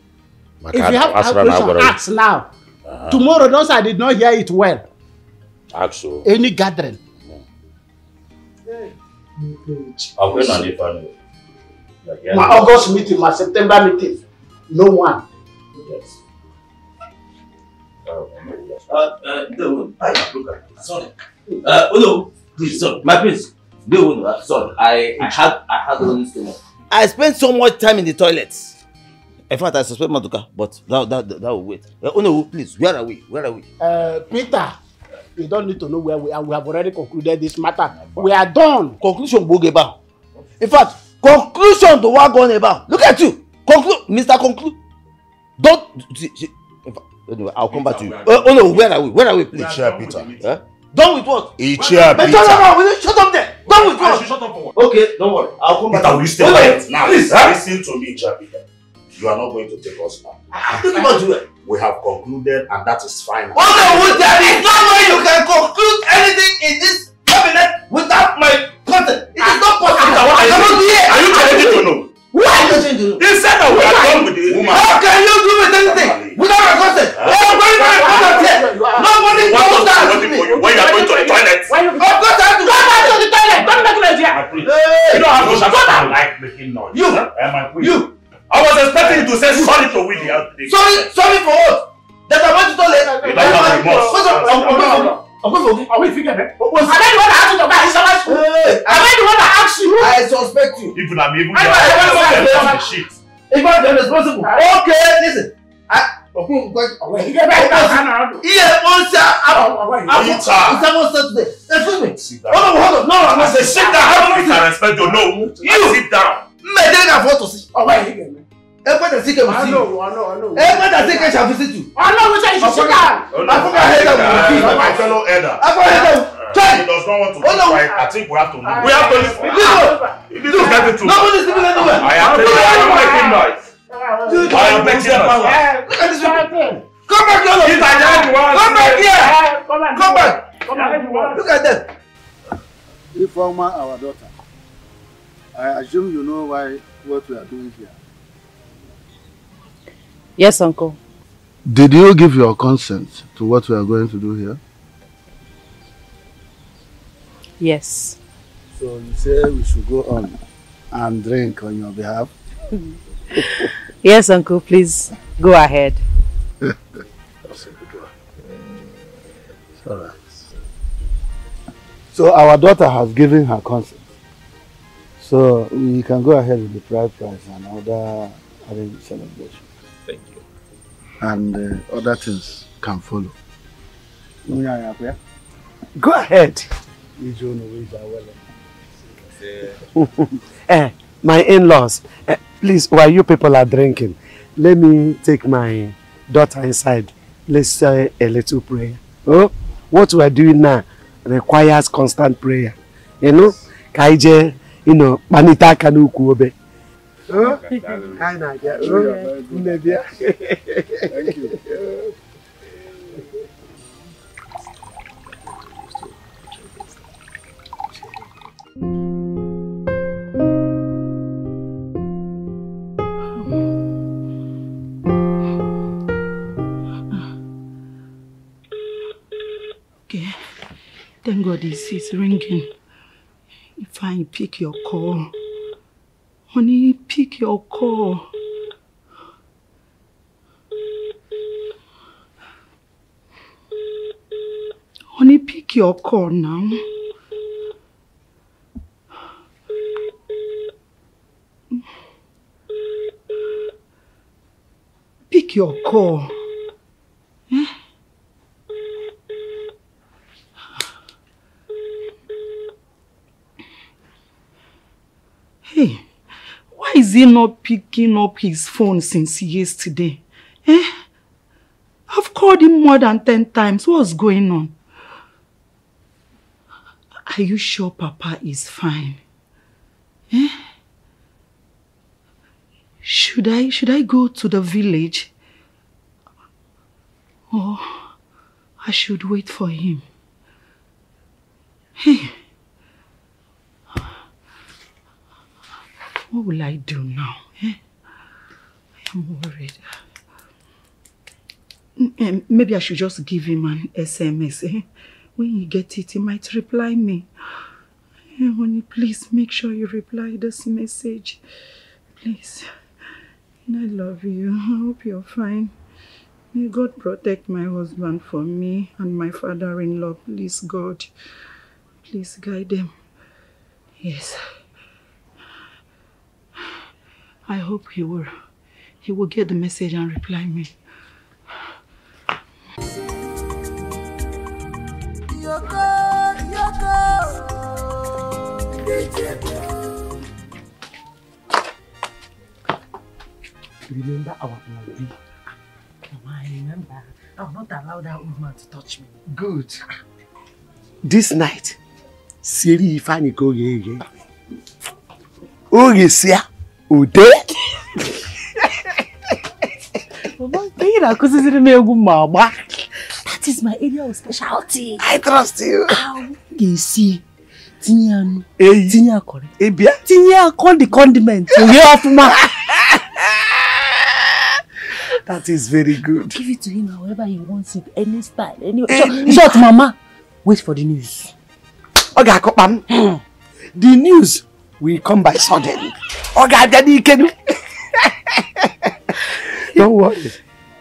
If you have a question, ask now. Uh-huh. Tomorrow, those I did not hear it well. Ask so. Any gathering. I'll go on the phone. My August meeting, my September meeting. No one. Yes. Sorry. Uh, oh no, please, sorry, my prince. No, uh, sorry. I, I had, I had one stomach. I spent so much time in the toilet. In fact, I suspect Maduka, but that, that, that, that will wait. Uh, oh no, please, where are we? Where are we? Uh, Peter, you don't need to know where we are. We have already concluded this matter. We are done. Conclusion Bogeba. In fact, conclusion to what going about. Look at you. Conclude, Mr. Conclude. Don't. See, see, in fact, anyway, I'll come back to you. Oh, oh no, where are we? Where are we, please? Chair Peter. Huh? Done with what? Ichia But Peter. no, no, no, will you shut up there? Done with what? Shut up for what? Okay, don't worry. I'll come back. Peter, will you stay Wait, quiet now? Please. Listen to me, Chair Peter. You are not going to take us back. I'm talking about you. We have concluded, and that is final. Oh no, with there is no way you can conclude anything in this cabinet without my consent. It is not possible. I are you cannot saying? be here. Are you challenging to know? What are you challenging to know? He said that we are done with the woman. How can you do with anything without my consent? Everybody my consent here. Nobody What knows was that. waiting for you when you are going to the toilet? Of course I have to go back to the toilet. Don't make noise here. You don't have to shout out like making noise. You. Eh. You. I was expecting you to say sorry to Willie. Sorry, sorry for what? That I went to toilet. You don't have remorse. Up? I'm I'm for Are we figured it? What's Am I the one that asked you to buy his Am I the one that asked you? I suspect you. Even I'm even I know, I know, I know, I know. the shit. If I'm the responsible. Okay, listen. I. Okay, You get back down, hand around. Yeah, one sir. Oh, wait. I'm Peter. It's almost Saturday. Excuse me. Sit down. Hold on, hold on. No, no, I no. said sit down. How many I respect you? No. You sit down. Mais dès la photo aussi. Oh, wait, you get me. Everybody that see can I see. know, I know, I know. Everybody that see can shall visit you. I know, we say you should sit down. Oh, no. I forgot I heard that Uh, one. My fellow elder. I forgot I heard that one. He does not want to Oh, be no. quiet. I think we have to leave. We have to listen. Listen. This is getting too much. Nobody's sleeping anywhere. I am telling you, I am making noise. Dude, I am making noise. Look at this people. Come back, you what- Come back here. Come back. Come back. Come back. Look at them. Informa, our daughter. I assume you know why what we are doing here. Yes, uncle. Did you give your consent to what we are going to do here? Yes. So you say we should go on and drink on your behalf? (laughs) (laughs) Yes, uncle, please go ahead. That's a good one. It's all right. So our daughter has given her consent. So we can go ahead with the bride price and other arranged celebration. Thank you. And uh, other things can follow. Go ahead. (laughs) My in-laws, eh, please, while you people are drinking, let me take my daughter inside. Let's say a little prayer. Oh, what we are doing now requires constant prayer. You know, kaije, you know, panita kanuku obe. Oh. Oh, maybe. Thank you. (laughs) Thank God it's, it's ringing. If I pick your call. Honey, pick your call. Honey, pick your call now. Pick your call. Hey, why is he not picking up his phone since yesterday? Eh? I've called him more than 10 times. What's going on? Are you sure Papa is fine? Eh? Should I, should I go to the village? Or I should wait for him? Hey. What will I do now? Eh? I am worried. Eh, Maybe I should just give him an SMS. Eh? When he get it, he might reply me. Eh, honey, please make sure you reply this message. Please. I love you. I hope you're fine. May God protect my husband for me and my father-in-law. Please, God. Please guide them. Yes. I hope he will, he will get the message and reply me. Remember our plan Mama, I remember. I will not allow that old man to touch me. Good. This night, Siri Ifani go ye ye. Oh, yes, yeah ude. (laughs) Mama, you na-akụziziri m egwu ma agba. That is my area of specialty. I trust you. Ahụ ga-esi tinye anụ, tinye akọrị, ịbịa tinye akọ the condiment, oghe ọfụma. That is very good. Give it to him however he wants it, any style, any. In short, mama, wait for the news. Ọ ga-akọkpa m. The news will come by sudden. Ọ ga-abịa n'ike. (laughs) Don't worry.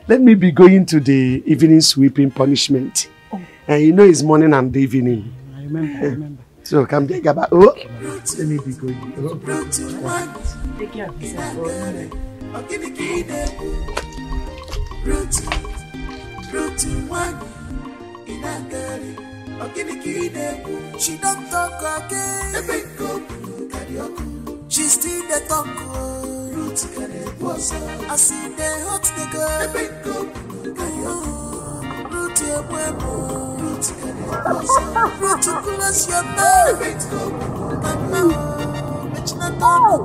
Let me be going to the evening sweeping punishment. Oh. And you know it's morning and evening. I remember, I remember. So come there, Gaba. Oh, let me be going. Oh. Take care of yourself. Root, root one in a girl. Okinikine, she don't talk again. The big go, karaoke. She still the talk. Root karaoke. I see the hot nigga. The big go, karaoke. Root your webo. Root karaoke. Root to close your. The big go, karaoke. Bitch not done. Oh!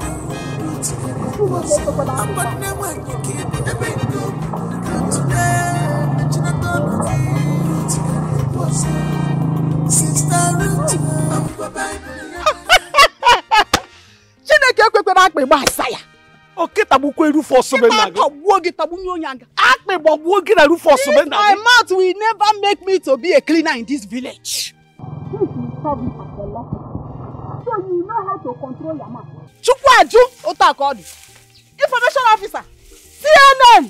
Root karaoke. I'm but never when you keep the big go. Today, bitch not done. Root karaoke. Sister Ruth, chineke ekwekwere akpị gbasa ya oke tagbukwa rufus be nna gị tagbuo gị tagbunye onye aga akpị gbagbuo gị na rufus be nna my gị mouth will never make me to be a cleaner in this village. Chukwu ajụ otu a ka ọ dị information officer cnn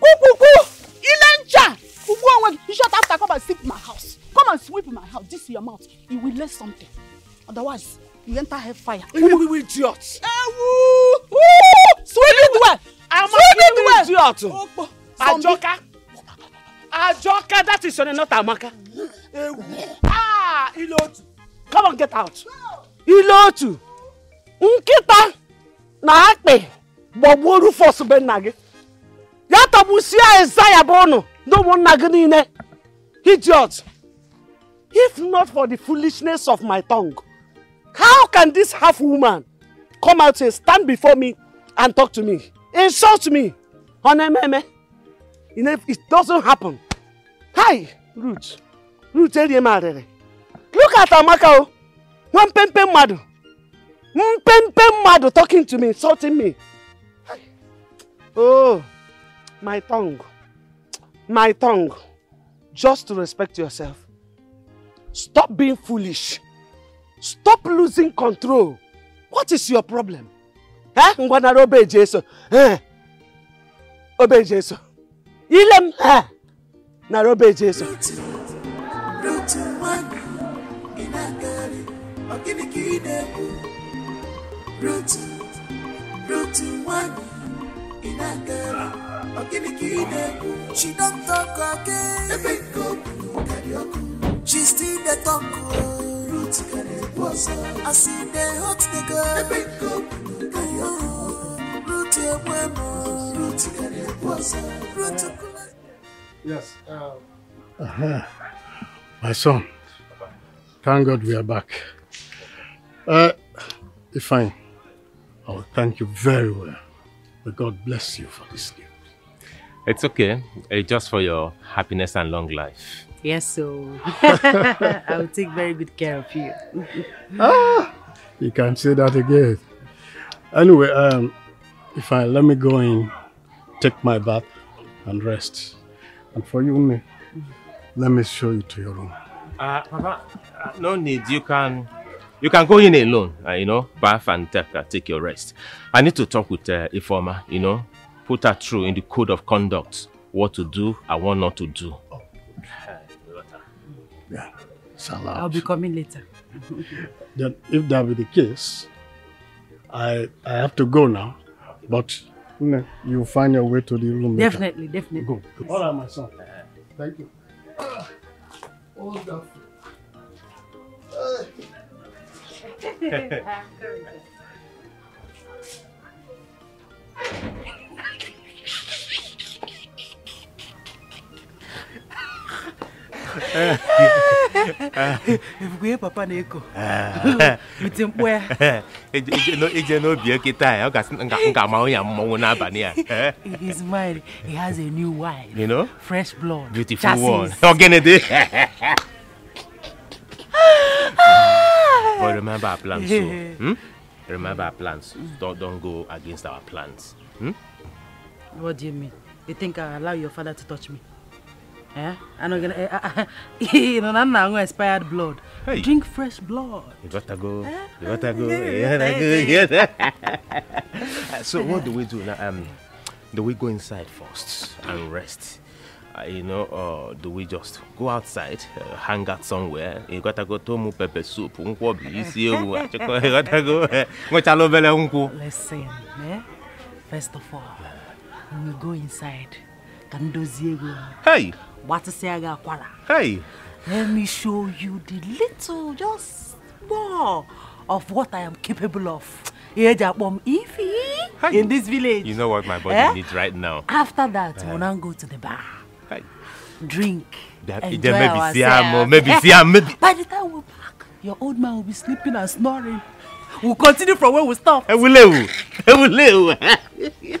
kwukwukwu ile ncha ugbu onwe gị you shut after come and sweep my house. Come and sweep my house. This your mouth. You will learn something. Otherwise you enter hellfire. ewu idiot. ewu it well it well. idiot. Ajoka. Ajoka, that is your name, not Amaka. Ewu. Ah, Ilotu. Come on, get out. Ilotu. Nkịta na akpị gbagbuo Rufus be nna gị. Ya tọgbusie Aịzaya bụ ụnụ na ụmụnna gị niile. Idiot. If not for the foolishness of my tongue, how can this half woman come out and stand before me and talk to me? Insult me. Onememe. You know, it doesn't happen. Hi, Ruth. Ruth erie m arịrị. Look at Amaka o. Nwa mpempe mmadụ. Mpempe mmadụ talking to me, insulting me. Oh, my tongue. My tongue. Just to respect yourself. Stop being foolish. Stop losing control. What is your problem? Eh? Ngwa nara obe Jesu. Eh? Obe Jesu. Ile m eh? Nara obe Jesu. root one in a girl. Okinikine, root, root one in a girl. Okinikine, she don't talk again. The big go, karaoke. She still the talk. Root. I see the hot. The big go, karaoke. Root your wemo. Root karaoke. Root to Yes. Uh, my son, thank God we are back. Uh, fine. I will thank you very well. May God bless you for this gift. It's okay. It's just for your happiness and long life. Yes, so (laughs) (laughs) I will take very good care of you. (laughs) ah, you can't say that again. Anyway, um, if I let me go in, take my bath and rest. And for you, me, let me show you to your room. Uh, Papa, uh, no need. You can, you can go in alone. Uh, you know, bath and take, uh, take your rest. I need to talk with uh, Ifeoma. You know, put her through in the code of conduct what to do and what not to do. Yeah, it's allowed. I'll be coming later. Then, if that be the case, I I have to go now. But you know, you'll find your way to the room. later. Definitely, definitely. Go. go. All right, my son. Thank you. Wonderful. (laughs) (laughs) Ebugwe papa na-eko. (laughs) Miti mkpu ya. Eje- eje no- ije n'obi ya kịta ya ọ gasị m ga- m ga-ama onye mmọnwụ n'abalị a Eh, He's mine. He has a new wife. you know Fresh blood. beautiful one (laughs) ogene dey but remember our plans so (laughs) hmm? remember our plans don't, don't go against our plans hmm? What do you mean? You think I allow your father to touch me? Eh? I'm not gonna. Eh, uh, you know, I'm not expired blood. Hey. Drink fresh blood. you gotta go you gotta go you gotta go yeah. (laughs) so what do we do now um do we go inside first and rest uh, you know, or do we just go outside, uh, hang out somewhere? You gotta go to mu pepper soup, nkwobi, isi ewu, achịkọ, you gotta go, eh. Listen, eh? First of all, when we go inside, ka ndozi ego. Hey! Gbatịsịa gị akwara. Hey! Let me show you the little, just more of what I am capable of. Ifi in this village. You know what my body Eh? needs right now. After that, Eh. we'll now go to the bar. Hey. Drink. That- enjoy maybe ourselves. Siam, or maybe Siam, maybe- By the time we're back, your old man will be sleeping and snoring. We'll continue from where we stopped. Ewulewu! Ewulewu! It's (laughs) inside,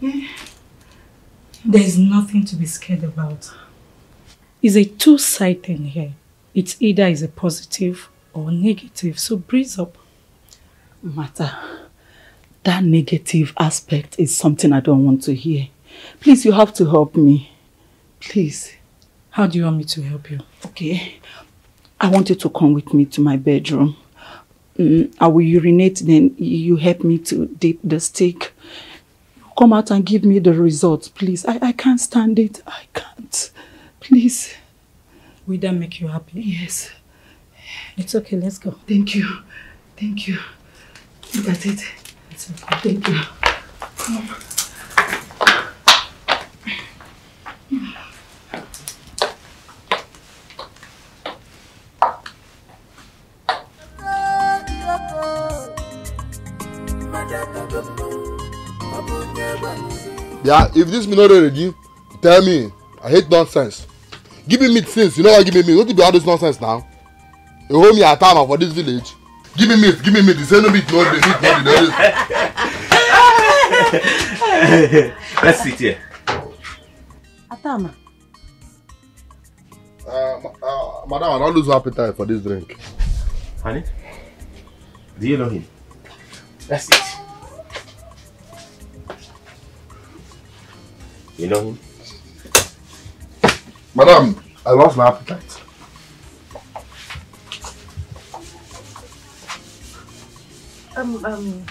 There is nothing to be scared about. It's a two-side thing here. It's either is a positive or negative, so breeze up. Mata, that negative aspect is something I don't want to hear. Please, you have to help me. Please. How do you want me to help you? Okay. I want you to come with me to my bedroom. Mm, I will urinate, then you help me to dip the stick. Come out and give me the results, please. I, I can't stand it. I can't. Please. Will that make you happy? Yes. It's okay, let's go. Thank you. Thank you. Look at it. It's okay. Thank you. Come. Yeah, if this me not ready, tell me. I hate nonsense. Give me meat since you know what give me meat. Don't be all this nonsense now? You hold me a timer for this village. Give me meat, give me meat. You say no meat, no dey, meat, no dey. no dey. Let's sit here. Atama. Uh, ma- uh, madam, I don't lose appetite for this drink. Honey, do you know him? That's it. You know him? Madam, I lost my appetite. Um, um,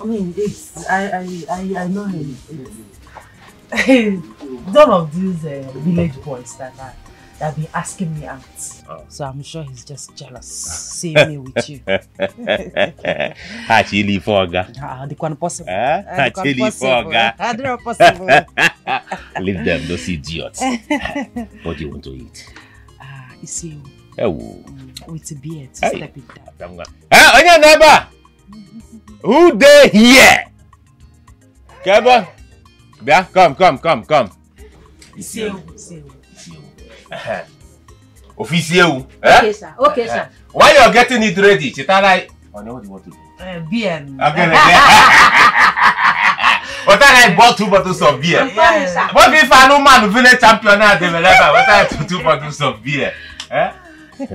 I mean, it's, I, I, I, I know him. It's, none of these uh, village boys that are, that be asking me out. So I'm sure he's just jealous seeing me with you. (laughs) Achili Foga. Ah, the one possible. Eh? (laughs) Ah, the one Achili possible. Foga. Ah, possible. Leave them, those idiots. (laughs) what do you want to eat? Ah, you see, Ewu. with a beard, Hey. step it down. Eh, onye neighbor? Who dey here? Kebon, bịa, come, come, come, come. Isi ewu, isi ewu. Ehe. Ofe isi ewu. eh? Okay, sir. Okay, sir. While you're getting it ready, chetara anyị. Honey, what do you want to do? Uh, beer. Okay, (laughs) What I bought two bottles of beer. Yes. What if I know man village champion now developer? What I two two bottles of beer? Eh? This.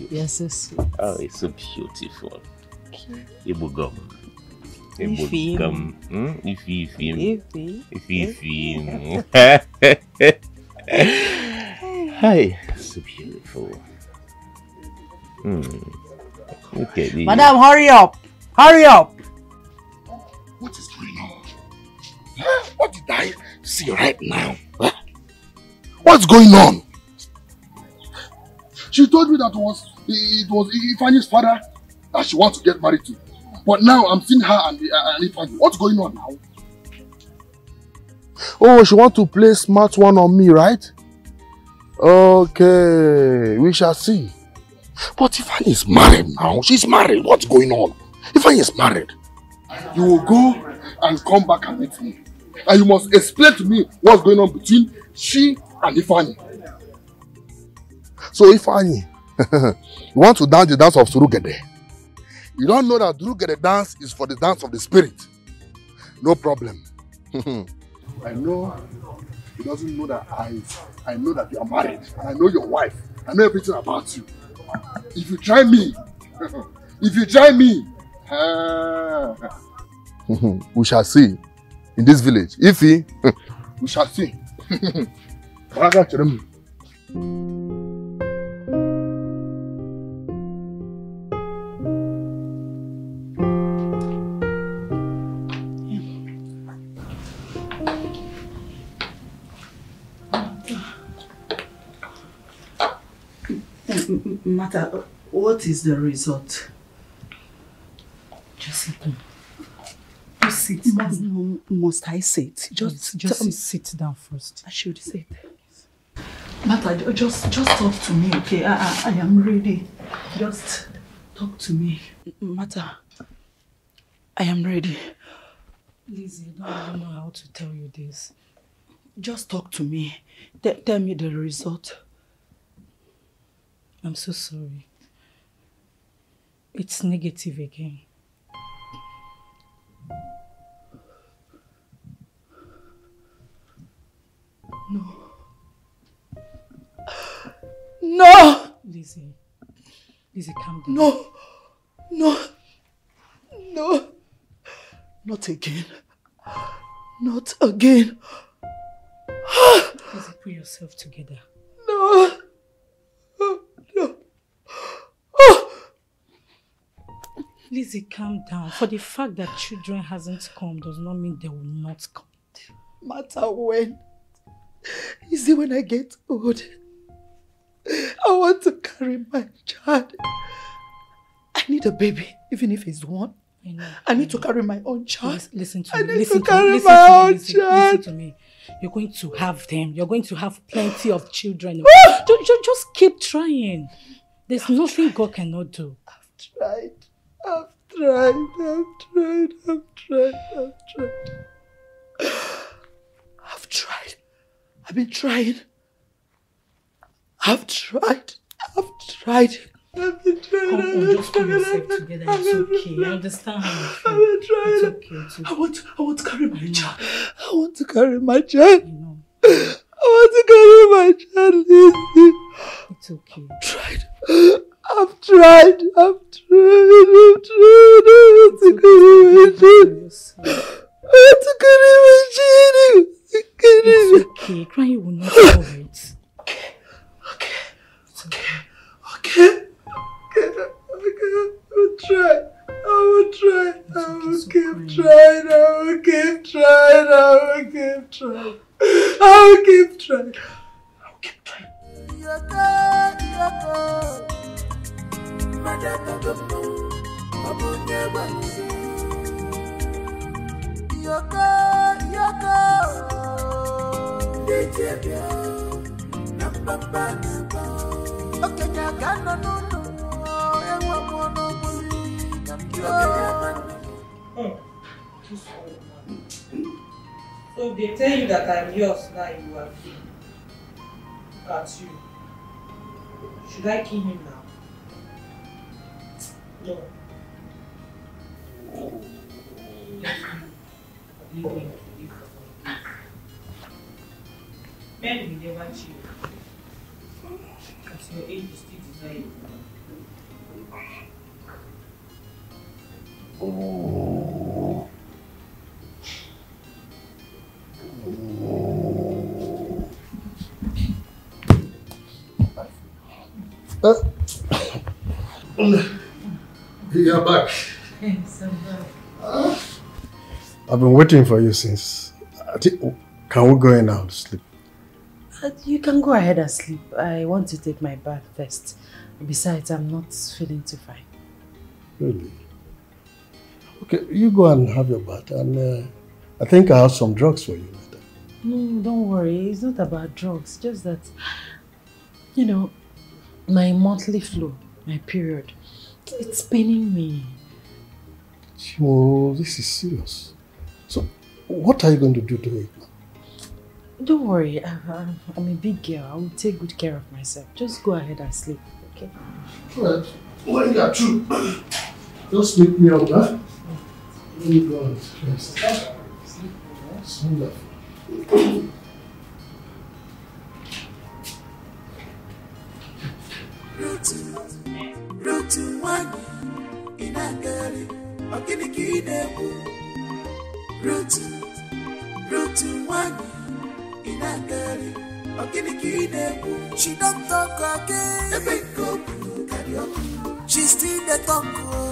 (laughs) Yes, so sweet. Oh, it's so beautiful. Igbo gum. Ife Igbo im. gum. Hmm? Ife ife im. Ife. Ife im. Beautiful. Hmm. Look at this. Madam, hurry up. Hurry up. What is going on? What did I see right now? What's going on? She told me that it was it was Ifani's father that she wants to get married to. But now I'm seeing her and, uh, and Ifani. What's going on now? Oh, she wants to play smart one on me, right? Okay, we shall see. But Ifani is married now. She's married. What's going on? Ifani is married. You will go and come back and meet me. And you must explain to me what's going on between she and Ifani. So Ifani, (laughs) you want to dance the dance of Surugede. You don't know that Surugede dance is for the dance of the spirit. No problem. (laughs) I know he doesn't know that I I know that you are married and I know your wife. I know everything about you. If you try me, (laughs) if you try me, uh, we shall see in this village. If he, (laughs) we shall see. (laughs) Baraga Cherem. Mata, what is the result? Just sit down. Just sit Must, no, must I sit? Just, just tell sit down first. I should sit. Mata, just, just talk to me, okay? I, I, I am ready. Just talk to me. Mata, I am ready. Lizzie, I don't know how to tell you this. Just talk to me. Te- tell me the result. I'm so sorry. It's negative again. No. No! Lizzie. Lizzie, calm down. No! No! No! Not again. Not again. Lizzie, put yourself together. No! No! Lizzie, calm down. For the fact that children hasn't come does not mean they will not come. Matter when. Is it when I get old? I want to carry my child. I need a baby, even if it's one. I know. I need to carry my own child. Lis- Listen to I me. need listen to carry listen my to own. Listen, child. listen to me. You're going to have them. You're going to have plenty of children. (laughs) just, just, just keep trying. There's nothing God cannot do. I've tried. I've tried. I've tried. I've tried. I've tried. I've tried. I've been trying. I've tried. I've tried. I've been trying. Come on, just pull yourself together. It's okay. I understand how you feel. I've been trying. It's okay. It's okay. I want. I want to carry my child. I want to carry my child. I want to carry my child. It's okay. tried. I've tried. I've tried. I've tried. I want to carry my child. I want to carry my child. I want to carry my It's okay. Crying will not solve it. Okay. Okay. Okay. I will try. I will try. I will keep trying. I will keep trying. I will keep trying. I will keep trying. I will keep trying. Yoko, yoko, Nichebia, Nambamba, Okenya Gano Nunu, Ewa Mono Buli, So if they tell you that I'm yours now, you are free. Look at you. Should I kill him now? Men will never cheat. At your age, you still desire. Uh, you're back. I've been waiting for you since. I think, can we go in now to sleep? Uh, You can go ahead and sleep. I want to take my bath first. Besides, I'm not feeling too fine. Really? Okay, you go and have your bath, and uh, I think I have some drugs for you. No, don't worry. It's not about drugs. Just that, you know, my monthly flow, my period, it's paining me. Oh, this is serious. So, what are you going to do to it? Don't worry. I'm a big girl. I will take good care of myself. Just go ahead and sleep, okay? Alright, when you are through, just meet me up, huh? Let me go and rest. It's wonderful. Rutu nwanyị ị na-agagharị, ọ gịnị ka ị na-ekwu? Rutu, Rutu nwanyị ị na-agagharị, ọ gịnị ka ị na-ekwu? She don talk again. Ebe nke o kwuru karịa ọkụ. She still dey talk o.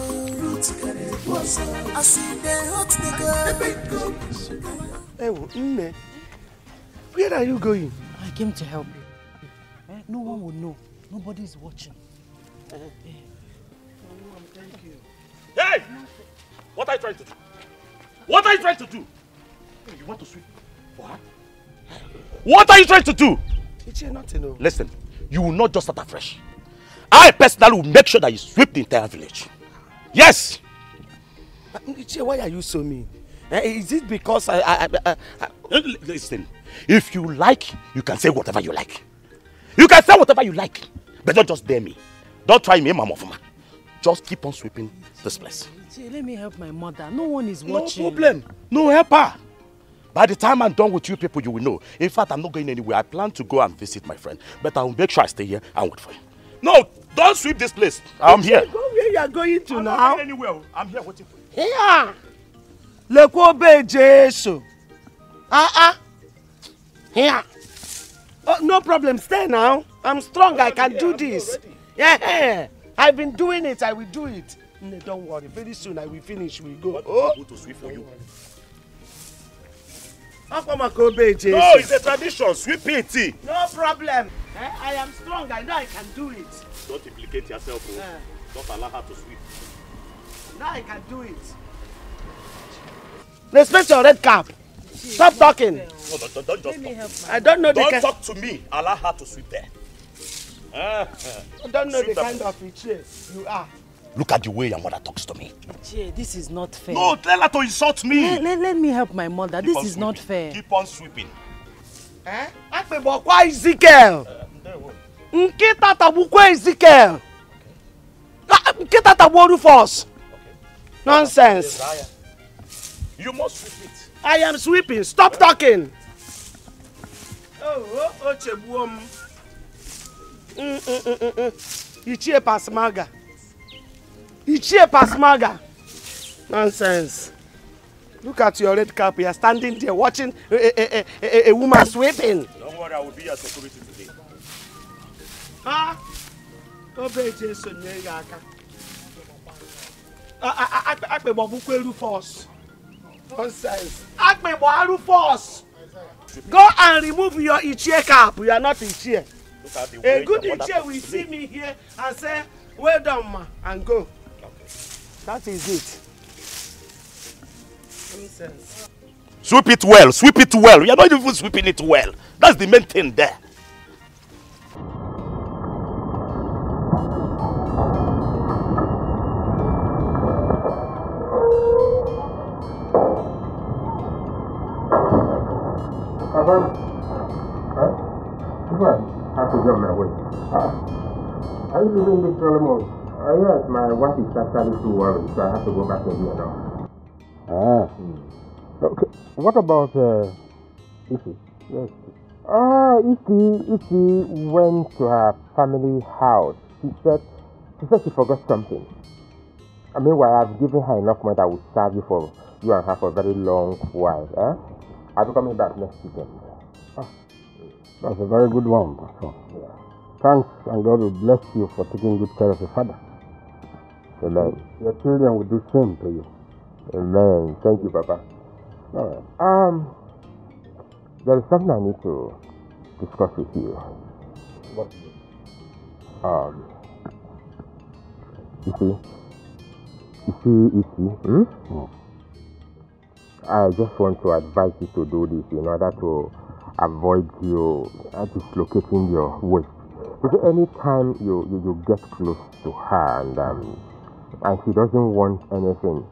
Rutu ka na-ekwu ọzọ. As e dey hot dey go. Ebe nke o kwuru. Ewo, nne, where are you going? I came to help you. Eh? No one will know. Nobody is watching. Hey! What are you trying to do? What are you trying to do? You want to sweep for her? What are you trying to do? It's nothing, no. Listen, you will not just start afresh. I personally will make sure that you sweep the entire village. Yes! Ichie, why are you so mean? Eh, is it because I, I, I, I, Listen, if you like, you can say whatever you like. You can say whatever you like, but don't just dare me. Don't try me, Mama Fuma. Just keep on sweeping this place. See, let me help my mother. No one is watching. No problem. No help her. By the time I'm done with you people, you will know. In fact, I'm not going anywhere. I plan to go and visit my friend, but I will make sure I stay here and wait for you. No, don't sweep this place. I'm here. Go where you are going to I'm now. not going anywhere. I'm here waiting for you. Here. Lekwa obe Jesu. Ah ah. Here. Oh, no problem. Stay now. I'm strong. I can do this. Yeah. I've been doing it. I will do it. No, don't worry. Very soon I will finish. We go. Oh. to sweep for you. Akwa maka obe Jesu. No, it's a tradition. Sweep it. No problem. Eh, I am strong. I know I can do it. Don't implicate yourself. oh. Eh. Don't allow her to sweep. Now I can do it. Respect your red cap. Stop talking. No, no, don't, don't just talk. I don't know the Don't kind. talk to me. Allow her to sweep there. I don't know the kind of Ichie you are. Look at the way your mother talks to me. Chie, this is not fair. No, tell her to insult me. Let, let, let me help my mother. Keep this is not fair. Keep on sweeping. Eh? Akpịgbọkwa Ezekiel. Nkịta tagbukwa Ezekiel. Nkịta tagbuo Rufus. Nonsense. You must sweep it. I am sweeping. Stop talking. Oh, oh, o chegbuo m. Ichie Pasmaga. Ichie Pasmaga. Nonsense. Look at your red cap. You are standing there watching a, a, a, a, woman sweeping. Don't worry, I will be your security today. Ha? Obe Jesu nye gị aka. Akpịgbọ bụkwa Rufus. Nonsense. Akpịgbọ Rufus. Go and remove your Ichie cap. You are not Ichie. Look at the way A good your mother Ichie talks will see me. me here and say, well done ma, and go. That is it. Nonsense. Sweep it well. Sweep it well. You're not even sweeping it well. That's the main thing there. Papa, huh? What? I have to my way. Uh, are you leaving this morning? Uh, yes, my wife is actually too worried, so I have to go back to be alone. Ah. Okay. What about uh, Ifi? Yes. Ah, Ifi, Ifi went to her family house. She said, she said she forgot something. I mean, well, I've given her enough money that will serve you for you and her for a very long while. Eh? I'll be coming back next weekend. Ah, that's a very good one, Pastor. Thanks, and God will bless you for taking good care of your father. Amen. Your children will do the same to you. Amen. Thank you, Papa. All right. Um, there is something I need to discuss with you. What? Um, you see, you see, you see, hmm? I just want to advise you to do this in order to avoid you uh, dislocating your waist. Because anytime you, you, you get close to her and um, and she doesn't want anything,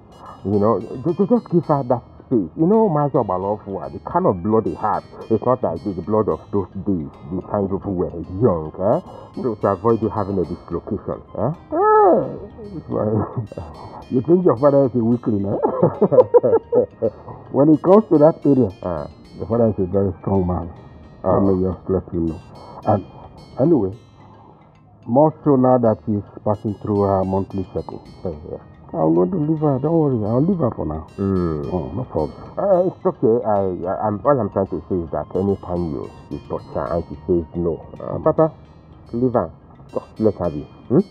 you know, ju- ju- just give her that space. You know, Master Balofua, the kind of blood he had, it's not like the blood of those days, the time people were young, eh? So to avoid you having a dislocation, eh? (laughs) You think your father is a weakling, eh? (laughs) when it comes to that area, your father is a very strong man. I may just let you know. And anyway, more so now that she's passing through her monthly cycle. So, yeah. I'm going to leave her. Don't worry. I'll leave her for now. Oh, no problem. Uh, it's okay. I, I, I'm, all I'm trying to say is that anytime you, you touch her and she says no, uh, Papa, leave her. Just let her be. Hmm?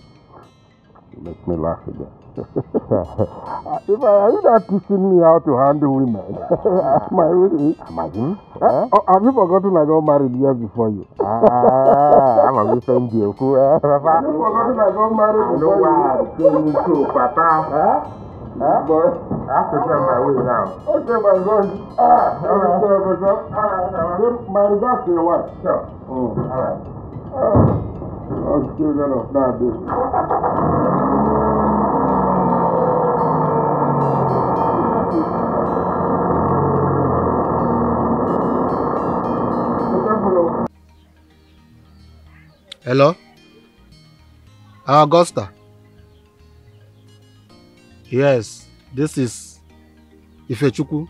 You make me laugh again. (laughs) if I, are you not teaching me how to handle women? (laughs) My age. Imagine. Uh, oh, have you forgotten I got married years before you? Ah, I'm a different deal. Cool, eh? Have you forgotten I got married before you? No, why? Too, Papa. Huh? Huh? Boy, I have to tell my way now. Okay, my son. Ah, all right. Sure, my son. All right, all right. My regards to your wife. Sure. Mm, all right. Ah, I'm still gonna start this. Hello? Augusta. Yes, this is Ifechukwu.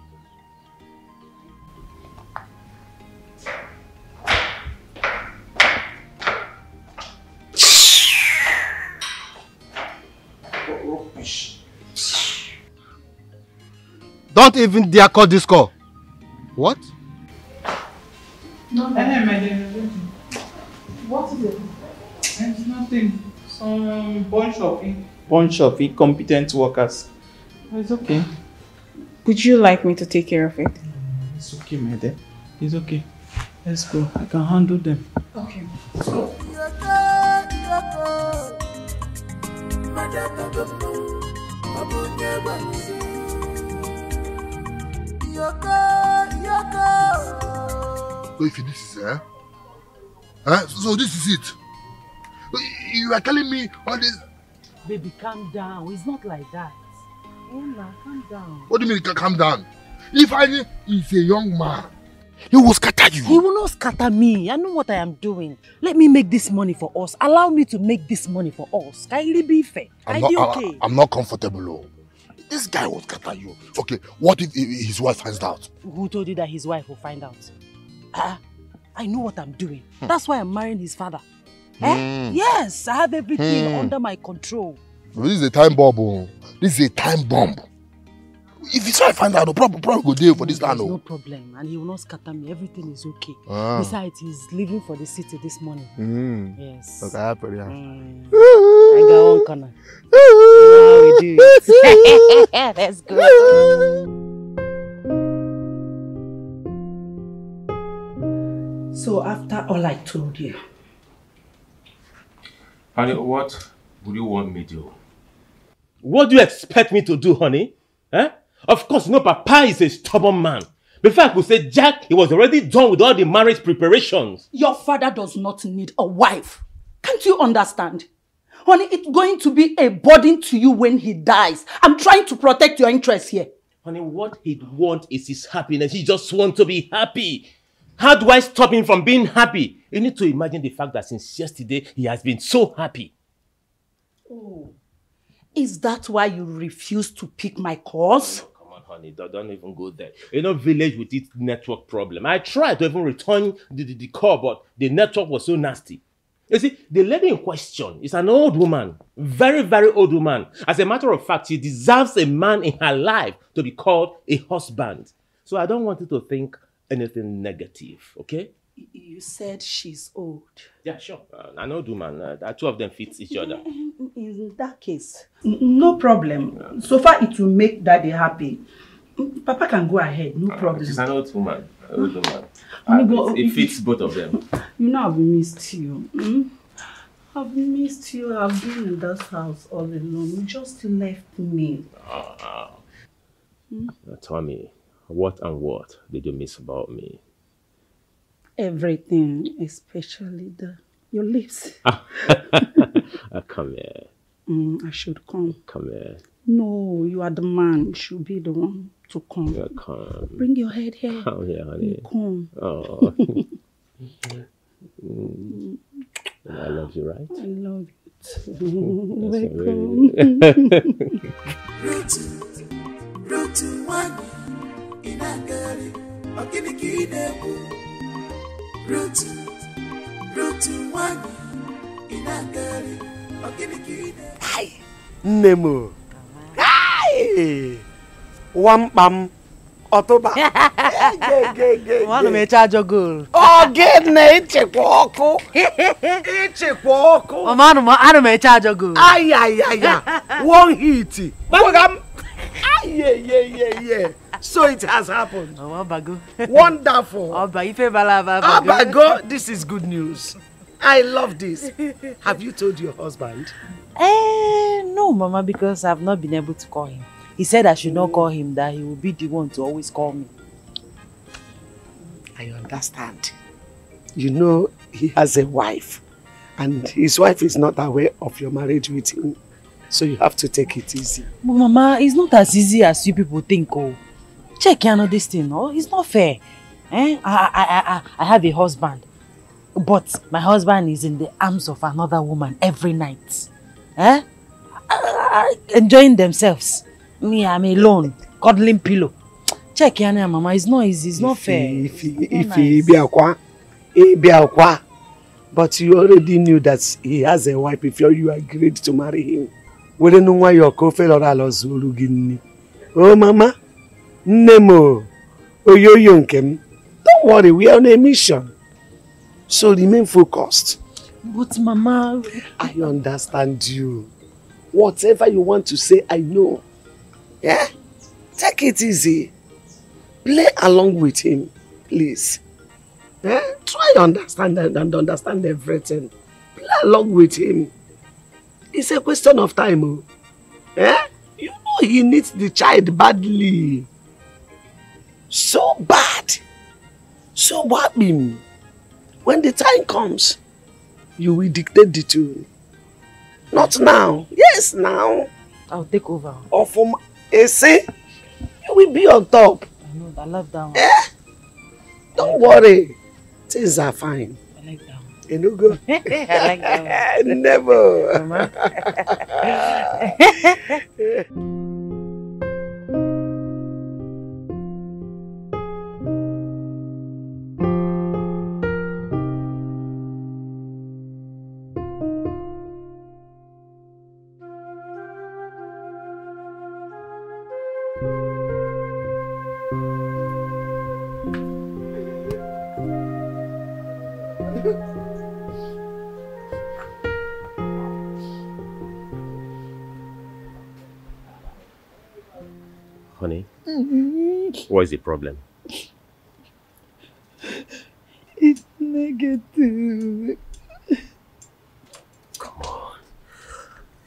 Don't even dare call this call. What? No, eh, my dear. What is it? Eh, it's nothing. Some um, bunch eh? of in- bunch eh? of incompetent workers. It's okay. Would you like me to take care of it? It's okay, my dear. It's okay. Let's go. I can handle them. Okay. So if this is eh? eh? So this is it. You are telling me all this. Baby, calm down. It's not like that. Emma, calm down. What do you mean? ca- Calm down. If I is a young man, he will scatter you. He will not scatter me. I know what I am doing. Let me make this money for us. Allow me to make this money for us. It be fair? I'm not, be I- okay? I'm not comfortable. Oh. This guy will scatter you. Okay, what if his wife finds out? Who told you that his wife will find out? Ah, I know what I'm doing. That's why I'm marrying his father. Eh? Hmm. Yes, I have everything Hmm. under my control. This is a time bomb. Oh. This is a time bomb. If his wife find out, the problem probably go there for this land. There's no Oh. problem, and he will not scatter me. Everything is okay. Ah. Besides, he's leaving for the city this morning. Mm. Yes. Okay, happy, yeah. Mm. I got one corner. (laughs) You know how we do it. Let's go. So after all I told you, Honey, what would you want me to do? What do you expect me to do, honey? Eh? Of course, you know, Papa is a stubborn man. Before I could say Jack, he was already done with all the marriage preparations. your father does not need a wife. Can't you understand? Honey, it's going to be a burden to you when he dies. I'm trying to protect your interests here. Honey, what he'd want is his happiness. He just wants to be happy. How do I stop him from being happy? You need to imagine the fact that since yesterday, he has been so happy. Oh, is that why you refuse to pick my calls? Oh, come on, honey, don't, don't even go there. You know, village with its network problem. I tried to even return the, the, the call, but the network was so nasty. You see, the lady in question is an old woman, very, very old woman. As a matter of fact, she deserves a man in her life to be called a husband. So I don't want you to think anything negative, okay? You said she's old. Yeah, sure. Uh, an old woman, uh, the two of them fit each other. In that case, no problem. So far, it will make daddy happy. Papa can go ahead, no problem. She's an old woman. An old woman. Honey, And but it, it fits both of them. You know I've missed you. Mm? I've missed you. I've been in that house all alone. You just left me. Now tell me, what and what did you miss about me? Everything, especially the your lips. (laughs) (laughs) Ah, come here. Mm, I should come. Come here. No, you are the man. You should be the one to come. Yeah, come. Bring your head here. Come here, honey. Come. Oh. (laughs) Mm. I love you, right? I love you too. That's Welcome. really- Rutu, Rutu nwanyị ị na-agagharị, ọ gịnị ka ị na-ekwu? Rutu, Rutu nwanyị ị na-agagharị, ọ gịnị ka ị na-ekwu? nne m o. Hai! nwamkpa m ọtụba Ana m eche ajọ goolu. ọ gịnị ịchịkwa ọkụ (laughs) ịchịkwa ọkụ Mama, ana m ana m eche ajọ goolu. ayayaya (laughs) one hit gbaga m ayeyeyeye (laughs) so it has happened Oh, Ọbago. (laughs) wonderful abago. abago this is good news i love this have you told your husband Eh, no, Mama, because I've not been able to call him. He said I should not call him, that he will be the one to always call me. I understand. You know, he has a wife, and his wife is not aware of your marriage with him. So you have to take it easy. But Mama, it's not as easy as you people think, oh. Check you know this thing, oh. It's not fair. Eh? I, I, I, I, I have a husband. But my husband is in the arms of another woman every night. Eh? Uh, enjoying themselves. Me, I'm alone, cuddling pillow. Check you know, Mama. It's not easy. It's not fair. If he, if he be akwa, he be akwa. But you already knew that he has a wife before you agreed to marry him. Were nwa ya ka ofe lọrọ ala zuru gị nni. Oh mama, nne m o, oyoyo nke m. Don't worry, we are on a mission. So remain focused. But Mama... I understand you. Whatever you want to say, I know. Yeah? Take it easy. Play along with him, please. Eh? Try understand and and understand everything. Play along with him. It's a question of time. Oh. Eh? You know he needs the child badly. So bad. So what him? When the time comes, you will dictate the tune. Not now. Yes, now. I'll take over. Or from say, you will be on top. I know, I love that one. Eh? Don't worry. Things are fine. I like that one. You know, go. (laughs) I like that one. (laughs) Never. (laughs) what is the problem? It's negative.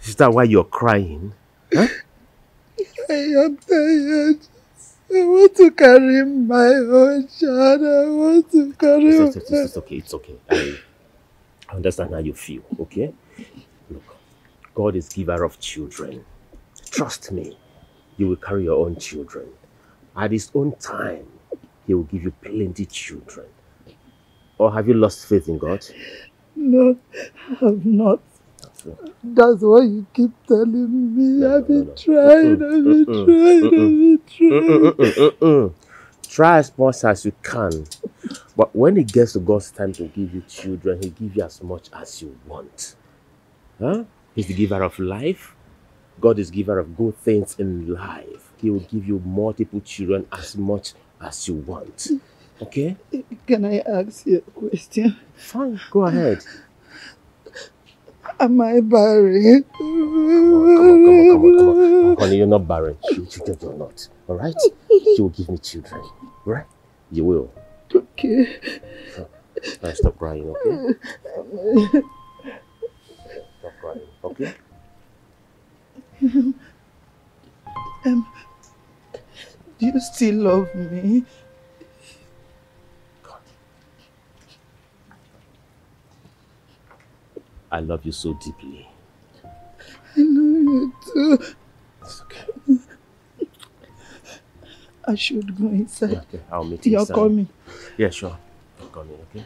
Is that why you're crying? Huh? I am tired. I want to carry my own child. I want to carry It's, it's, it's, it's okay, it's okay. I I understand how you feel, okay? Look, God is giver of children. Trust me, you will carry your own children. At his own time, he will give you plenty children. Or have you lost faith in God? No, I have not. That's why you keep telling me. I've been trying, I've been trying, I've been trying. Try as much as you can. But when it gets to God's time to give you children, He'll give you as much as you want. Huh? He's the giver of life. God is giver of good things in life. He will give you multiple children as much as you want. Okay? Can I ask you a question? Fine, go ahead. Am I barren? Come on, come on, come on, come on, come on, honey, you're not barren. You, you, you're not. All right? You will give me children. Right? You will. Okay. Now stop crying, okay? Stop crying, okay? Um, you still love me? I love you so deeply. I love you too. It's okay. I should go inside. Okay, I'll meet you You're inside. coming. Yeah, sure. I'm coming, okay?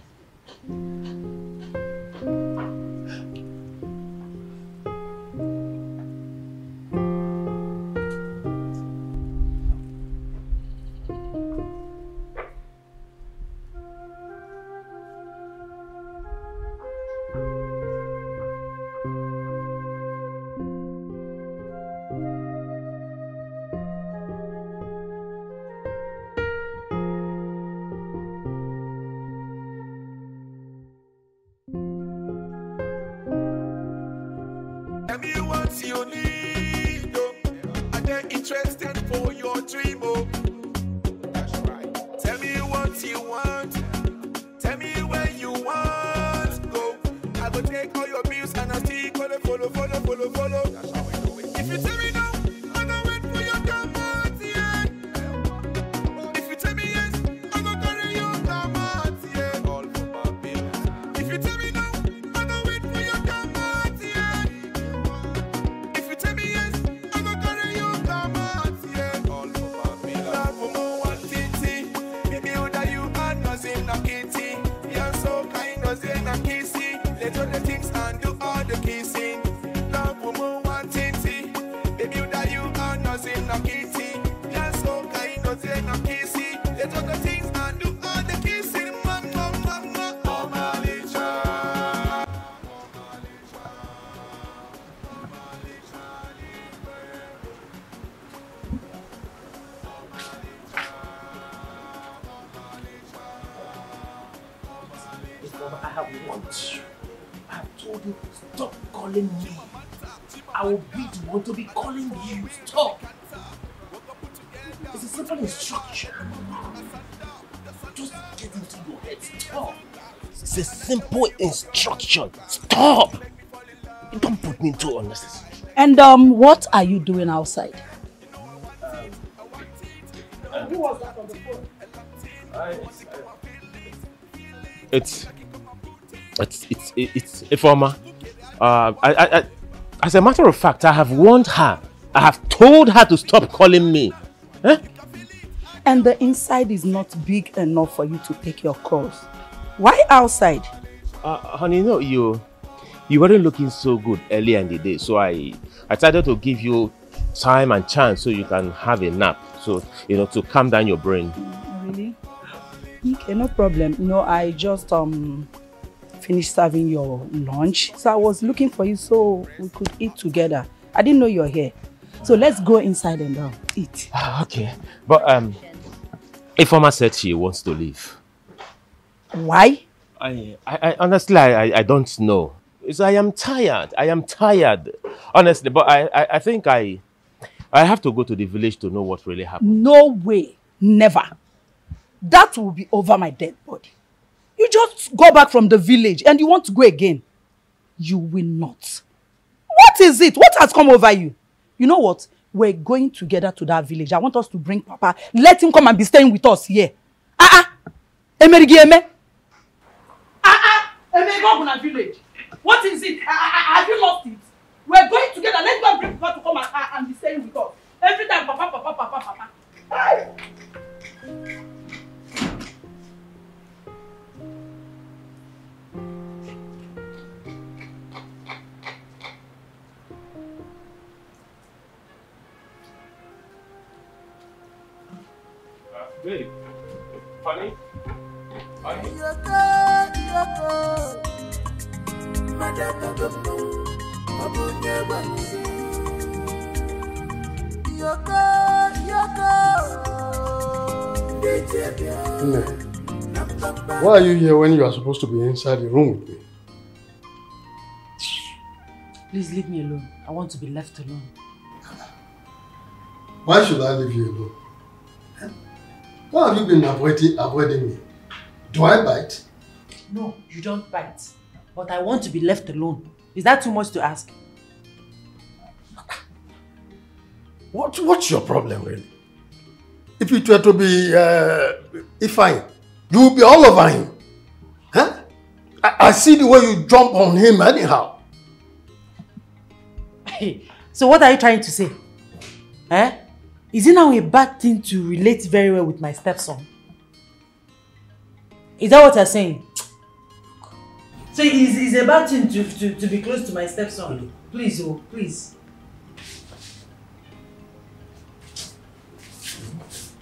Be the one to be calling you. Stop. It's a simple instruction. Just get into your head. Stop. It's a simple instruction. Stop. You don't put me into unnecessary. And um, what are you doing outside? Who was that on the phone? It's it's it's it's Ifeoma. Uh, I, I, I, as a matter of fact, I have warned her. I have told her to stop calling me. And the inside is not big enough for you to take your calls. Why outside? Uh, honey, no, you you weren't looking so good earlier in the day, so I I decided to give you time and chance so you can have a nap. So you know to calm down your brain. Really? Okay, no problem. You know, I just um finished serving your lunch. So I was looking for you so we could eat together. I didn't know you're here. So let's go inside and um, eat. Ah, okay, but um, Ifeoma said she wants to leave. Why? I, I, I honestly, I, I, I don't know. It's, I am tired. I am tired, honestly. But I, I, I think I, I have to go to the village to know what really happened. No way. Never. That will be over my dead body. You just go back from the village and you want to go again. You will not. What is it? What has come over you? You know what? We're going together to that village. I want us to bring Papa. Let him come and be staying with us here. Ah ah. Emerigi Eme. Ah ah. Eme go to village. What is it? Ah, ah, ah, have you lost it? We're going together. Let's go and bring Papa to come and, and be staying with us. Every time Papa, Papa, Papa, Papa. Aye. Babe, honey, honey. Nne, why are you here when you are supposed to be inside the room with me? Please leave me alone. I want to be left alone. Why should I leave you alone? Why have you been avoiding, avoiding me? Do I bite? No, you don't bite. But I want to be left alone. Is that too much to ask? What, what's your problem, really? If it were to be uh, Ifeanyi, you will be all over him. Huh? I, I see the way you jump on him anyhow. Hey, (laughs) so what are you trying to say? Eh? Is it now a bad thing to relate very well with my stepson? Is that what you're saying? So it's, it's a bad thing to, to, to be close to my stepson. Please, oh, please.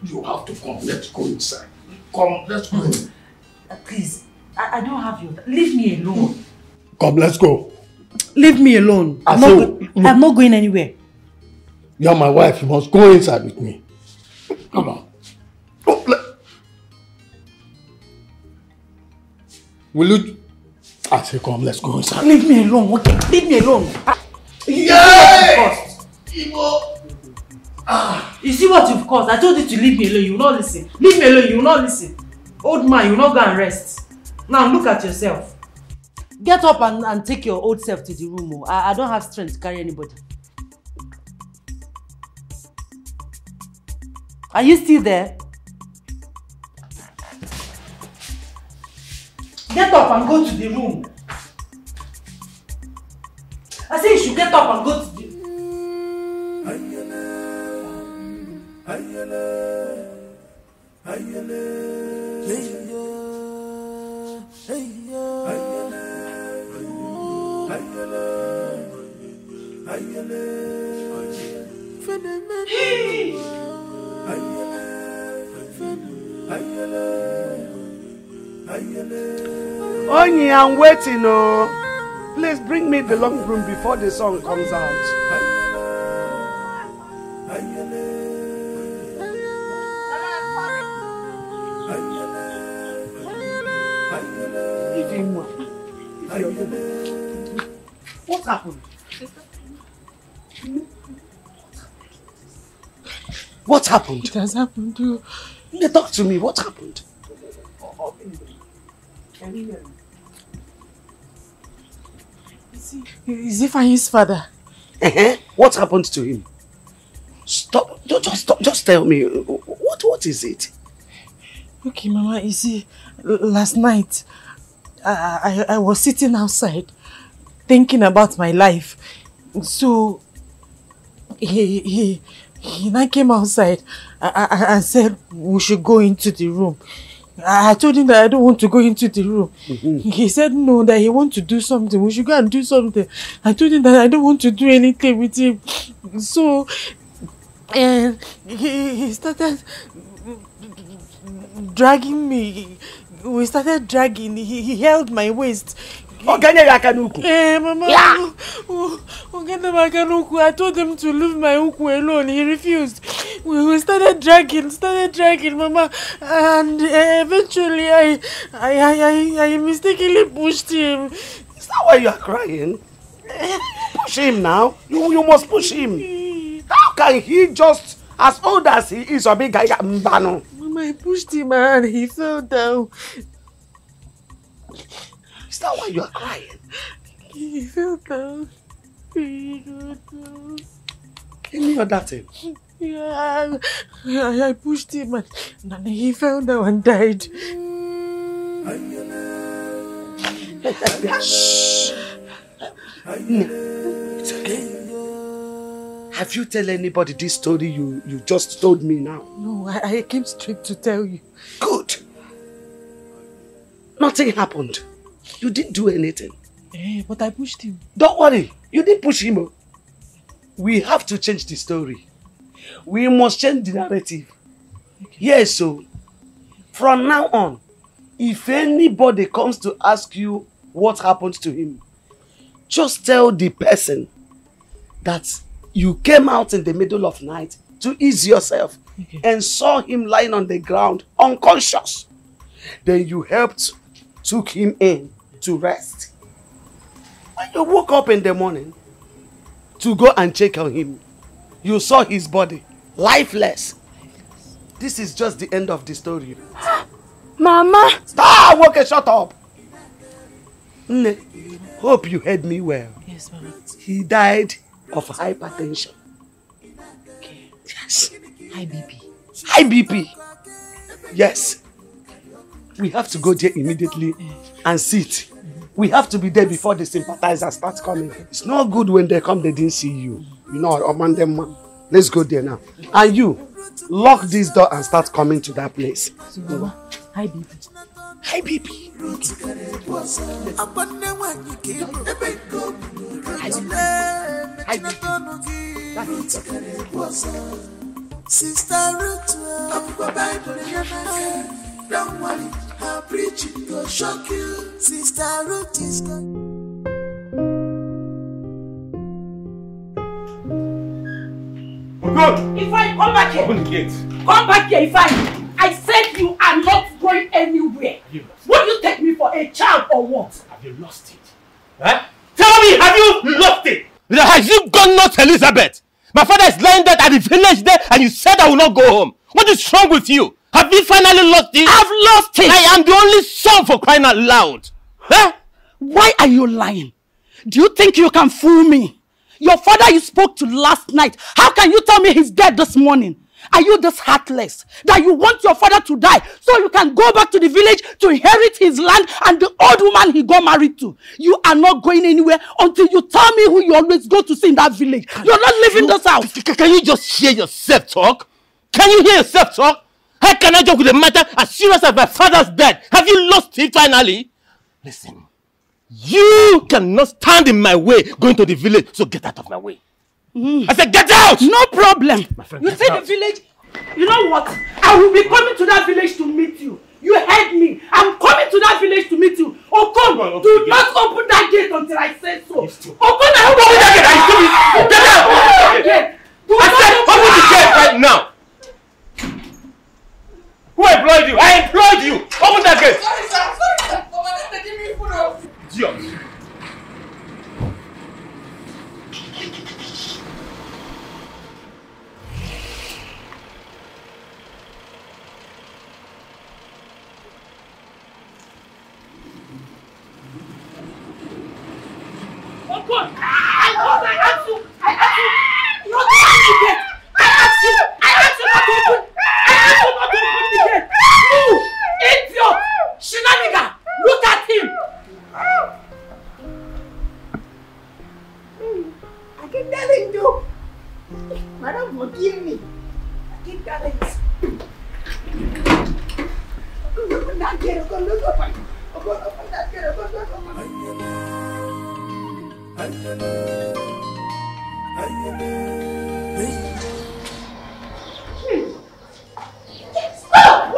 You have to come. Let's go inside. Come, let's go. in. Uh, please, I, I don't have you. Leave me alone. Come, let's go. Leave me alone. I I'm not, go- I'm not going anywhere. You're my wife. You must go inside with me. Come on. Oh, le- Will you? I say, come, let's go inside. Leave me alone, okay? Leave me alone. Ah, Yeah! Ah, you see what you've caused? I told you to leave me alone. You will not listen. Leave me alone. You will not listen. Old man, you will not go and rest. Now look at yourself. Get up and, and take your old self to the room. Oh. I, I don't have strength to carry anybody. Are you still there? Get up and go to the room. I say you should get up and go to the Onyi, I'm waiting, oh. Please bring me the long broom before the sun comes out. What happened? What happened? It has happened too. They talk to me. What happened? Is he Ifeanyi's father? Uh-huh. What happened to him? Stop. Just, just stop. Just tell me. What What is it? Okay, Mama, you see, last night I, I, I was sitting outside thinking about my life. So he, he, (laughs) he now came outside and, said we should go into the room. I I told him that I don't want to go into the room. Mm-hmm. He said no, that he want to do something. We should go and do something. I told him that I don't want to do anything with him. So, and he, he started dragging me. We started dragging. He, he held my waist. Ogene Yakanuku. Mama. Yeah. Ogene Yakanuku. I told him to leave my uku alone. He refused. We, we started dragging, started dragging, Mama. And uh, eventually, I, I, I, I, I mistakenly pushed him. Is that why you are crying? Push him now. You you must push him. How can he just as old as he is or big guy mbano? Mama, I pushed him and he fell down. That why you are crying? He fell down. He fell down. Any other thing? Yeah, I, I pushed him and, and he fell down and died. Shh. It's okay. Have you tell anybody this story you, you just told me now? No, I, I came straight to tell you. Good. Nothing happened. You didn't do anything. Eh, but I pushed him. Don't worry. You didn't push him. oh. We have to change the story. We must change the narrative. Yes, so from now on, if anybody comes to ask you what happened to him, just tell the person that you came out in the middle of night to ease yourself and saw him lying on the ground unconscious. Then you helped, took him in to rest. When you woke up in the morning, to go and check on him. You saw his body, lifeless. This is just the end of the story. (gasps) Mama! Stop! Okay, shut up. Nne, hope you heard me well. Yes, Mama. He died of hypertension. Yes. High BP. High BP. Yes. We have to go there immediately and sit. We have to be there before the sympathizers start coming. It's not good when they come, they didn't see you. You know, Oman them man. Let's go there now. And you, lock this door and start coming to that place. So, Mama, high BP. High BP. Sister Ruth, akwụkwọ Baịbụl ya n'aka. Don't worry, her preaching go shock you. Sister Ruth is going. Good. If I come back here. Open the gate. Come back here, if I. I said you are not going anywhere. What do you take me for a child or what? Have you lost it? Huh? Tell me, have you lost it? Has you gone not Elizabeth? My father is lying dead at the village there and you said I will not go home. What is wrong with you? Have you finally lost it? I've lost it! I am the only son for crying out loud. Huh? Why are you lying? Do you think you can fool me? Your father you spoke to last night. How can you tell me he's dead this morning? Are you this heartless that you want your father to die so you can go back to the village to inherit his land and the old woman he got married to? You are not going anywhere until you tell me who you always go to see in that village. You're not leaving this house. Can you just hear yourself talk? Can you hear yourself talk? How can I joke with a matter as serious as my father's death? Have you lost it finally? Listen, you cannot stand in my way going to the village, so get out of my way. Mm. I said, get out! No problem. My friend, You get see out. the village? You know what? I will be coming to that village to meet you. You heard me. I'm coming to that village to meet you. Okon, do not open that gate until I say so. Okon, I will open that gate. Get out! Open that gate. Do I said, open the gate right now! Who employed you? I employed you! Open that gate! Sorry, sir. Sorry, sir. Mama, this taking me food off. Idiot! Okon, ah, I asked ah! you. I asked you not to open the gate. I asked you. I asked you not to open. I asked you not to open the gate. You idiot! Shenanigan! Look at him! I keep telling you. Madam, forgive me. I open, open, open.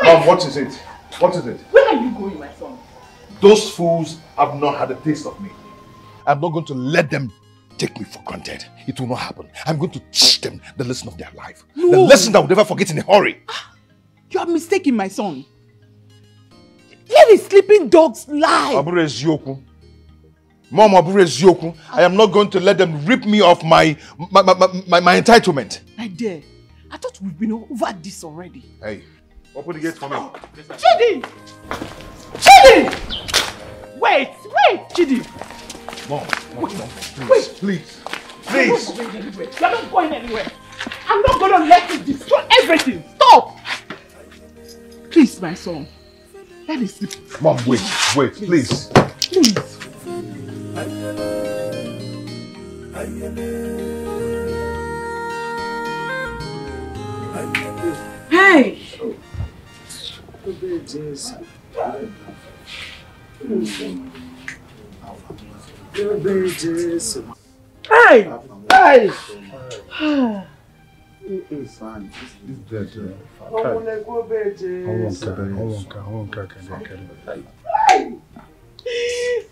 Mom, what is it? What is it? Where are you going, my son? Those fools have not had a taste of me. I'm not going to let them take me for granted. It will not happen. I'm going to teach them the lesson of their life. The lesson that will never forget in a hurry. Ah, you are mistaken, my son. Let the sleeping dogs lie. Abure Ezioku. Mom, Abure Ezioku. I am not going to let them rip me of my my, my, my, my, my entitlement. My dear, I thought we've been over this already. Hey, open the gate for me. Chidi! Chidi! Wait, wait, Chidi! Mom, mom, mom, please, please, please. You're not going anywhere. You're not going anywhere. I'm not going to let you destroy everything. Stop! Please, my son. Let it sleep. Mom, wait, wait, please. Please. Hey! Hey! Hey!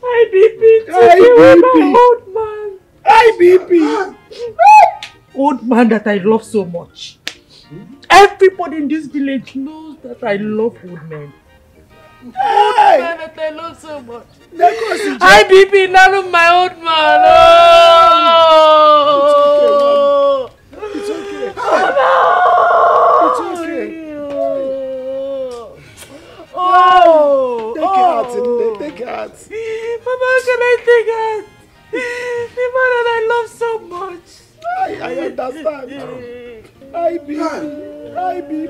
Hi, BP. Hi, BP. Old man. Hi, BP. Old man that I love so much. Everybody in this village knows that I love old men. Hey! Old men that I love so much. I be be none of my old man. Oh! It's okay, It's okay. Oh, no! It's okay. Oh! Oh! Take heart, oh. take heart. Mama, how can I take heart? The man that I love so much. I, I understand. I be, I be, I be.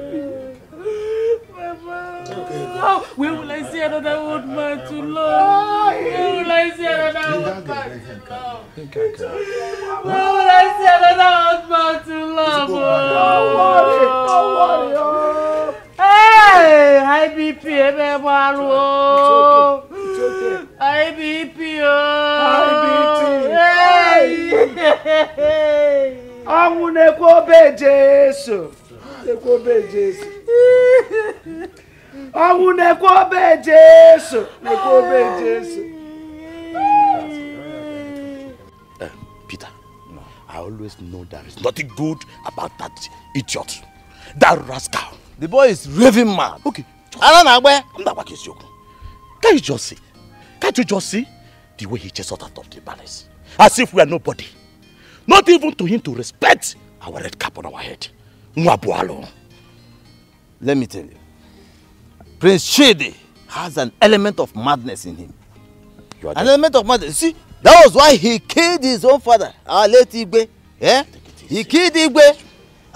Oh, when will I see another old man to love? When will I see another old man to love? When will I see another old man to love? Don't worry, don't worry. Oh. Hey, high BP, ebe maru o. High BP o. Hey. Ọnwụ na-ekwe obe Jesu. Na-ekwe obe Jesu. Ọnwụ na-ekwe obe Jesu. Na-ekwe obe Jesu. Peter, I always know there is nothing good about that idiot. That rascal. The boy is raving mad. Okay. Ara na-agba ya. Ndagba ka eziokwu. Can't you just see? Can't you just see the way he chased us out of the palace? As if we are nobody. Not even to him to respect our red cap on our head. Mwabualo. Let me tell you. Prince Chidi has an element of madness in him. You are An element of madness. See, that was why he killed his own father, our late Igbe. Yeah? He killed Igbe.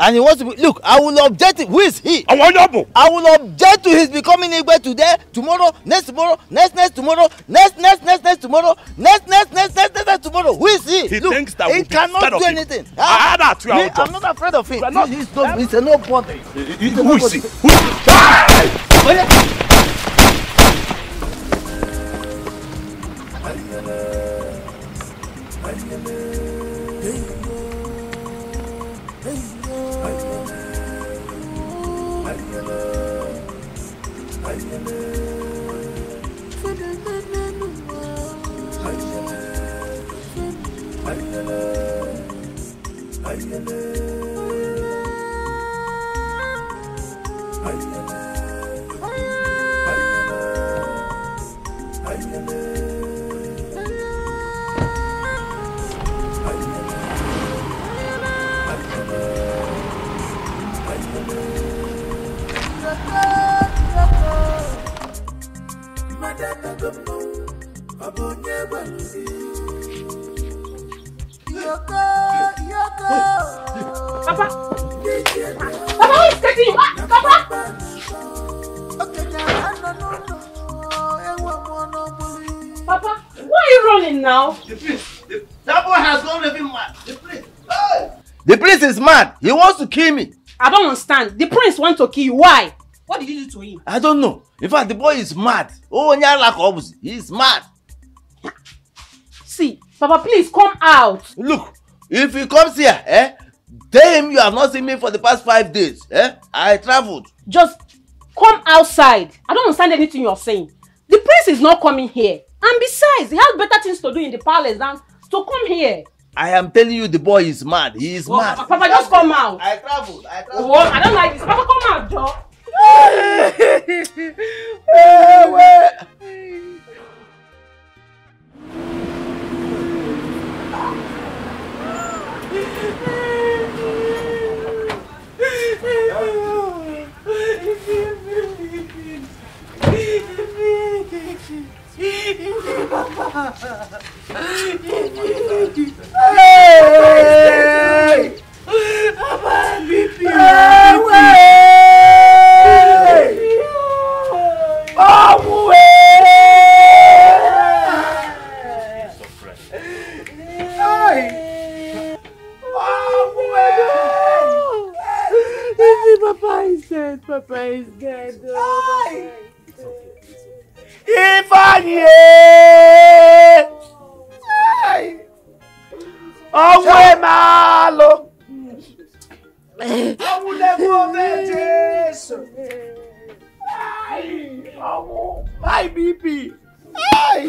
And he wants to be, look, I will object. Who is he? I will object to his becoming Igbe today, tomorrow, next tomorrow, next next tomorrow, next next next next tomorrow, next next next next next, next tomorrow. Who is he? He look, thinks that he we'll be cannot scared of do him. anything. Ah, that you are out of- I'm not afraid of him. Not- He's, no, he's a nobody. Who is he? Who is he? Mad. The prince. Hey! The prince is mad. He wants to kill me. I don't understand. The prince wants to kill you. Why? What did you do to him? I don't know. In fact, the boy is mad. Oh, Nyala. He is mad. See, Papa, please come out. Look, if he comes here, eh? Tell him you have not seen me for the past five days. Eh? I traveled. Just come outside. I don't understand anything you're saying. The prince is not coming here. And besides, he has better things to do in the palace than to come here. I am telling you, the boy is mad. He is Oh, mad. Papa, Papa, just come out. I traveled. I traveled. Oh, I don't like this. Papa, come out, Joe. (laughs) Hey! Oh, Papa is dead. Papa is dead. Oh, Ifeanyi! Hey! Ọnwụ emealụ! Ọnwụ na-ekwe obe Jesu! Ay! Ọnwụ! High BP! Ay!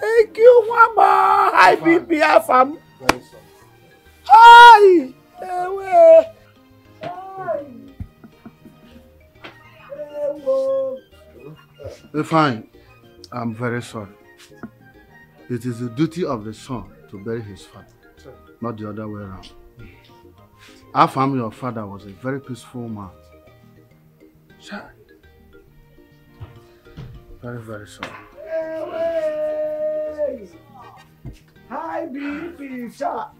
Thank you, Mama! High BP afa m! Fine. I'm very sorry. It is the duty of the son to bury his father, not the other way around. Our family, your father was a very peaceful man. Very, very sorry. High BP, cha.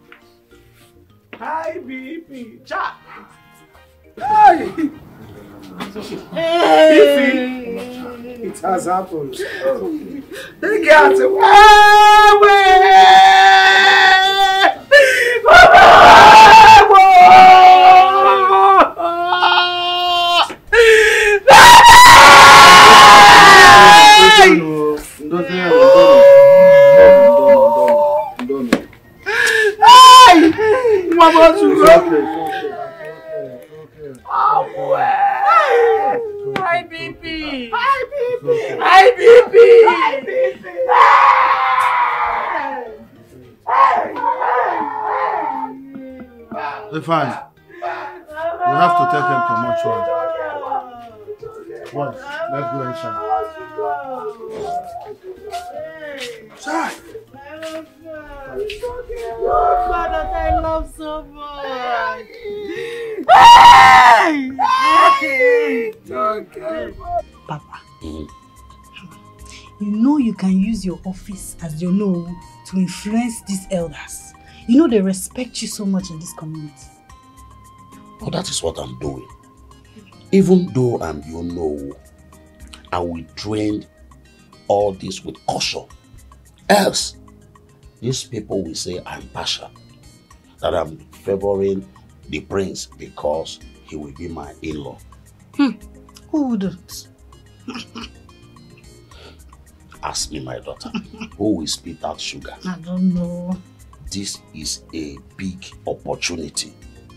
High BP, cha. Hey! Ify, it has happened. They got it. Mama, High Fine. We have to take him to mortuary. What? Let's go inside. Sir. God that I love so much. Hey! Papa, you know you can use your office as your know to influence these elders. You know they respect you so much in this community. But that is what I'm doing. Even though I'm you know, I will train all this with caution. Else, these people will say I'm partial, that I'm favoring the prince because he will be my in-law. Hmm. Who wouldn't? Ask me, my daughter, who will spit out sugar? I don't know. This is a big opportunity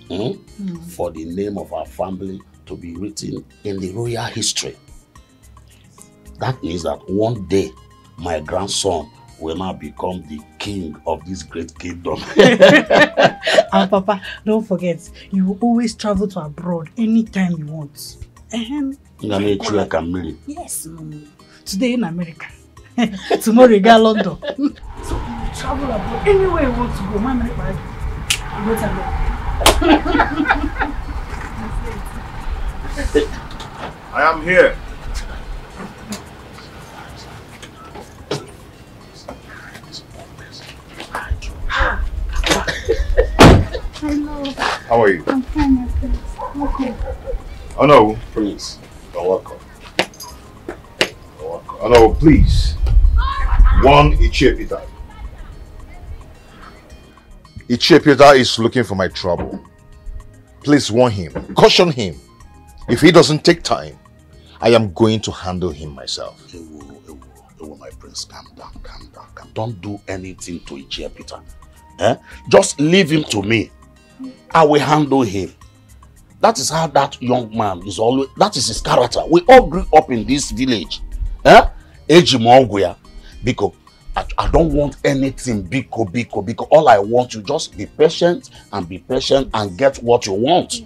hmm, Hmm. for the name of our family to be written in the royal history. That means that one day my grandson will now become the king of this great kingdom. and (laughs) (laughs) Papa, don't forget, you will always travel to abroad anytime you want. Ahem. Ngamechu ya kamili. Yes, no. Today in America. (laughs) Tomorrow you go London. So you travel abroad anywhere you want to go. My minute, my you go to (laughs) I am here. Hello. How are you? I'm fine, my friends. Okay. Oh no, please. You're welcome. You're welcome. Oh no, please. One Ichie Peter. Ichie Peter is looking for my trouble. Please warn him. Caution him. If he doesn't take time, I am going to handle him myself. Oh, my prince, calm down, calm down, calm Don't do anything to Ichie Peter. Eh? Just leave him to me. I will handle him. That is how that young man is always, that is his character. We all grew up in this village. Eh? Ejimogwea. Because I, I don't want anything biko biko because all I want you just be patient and be patient and get what you want.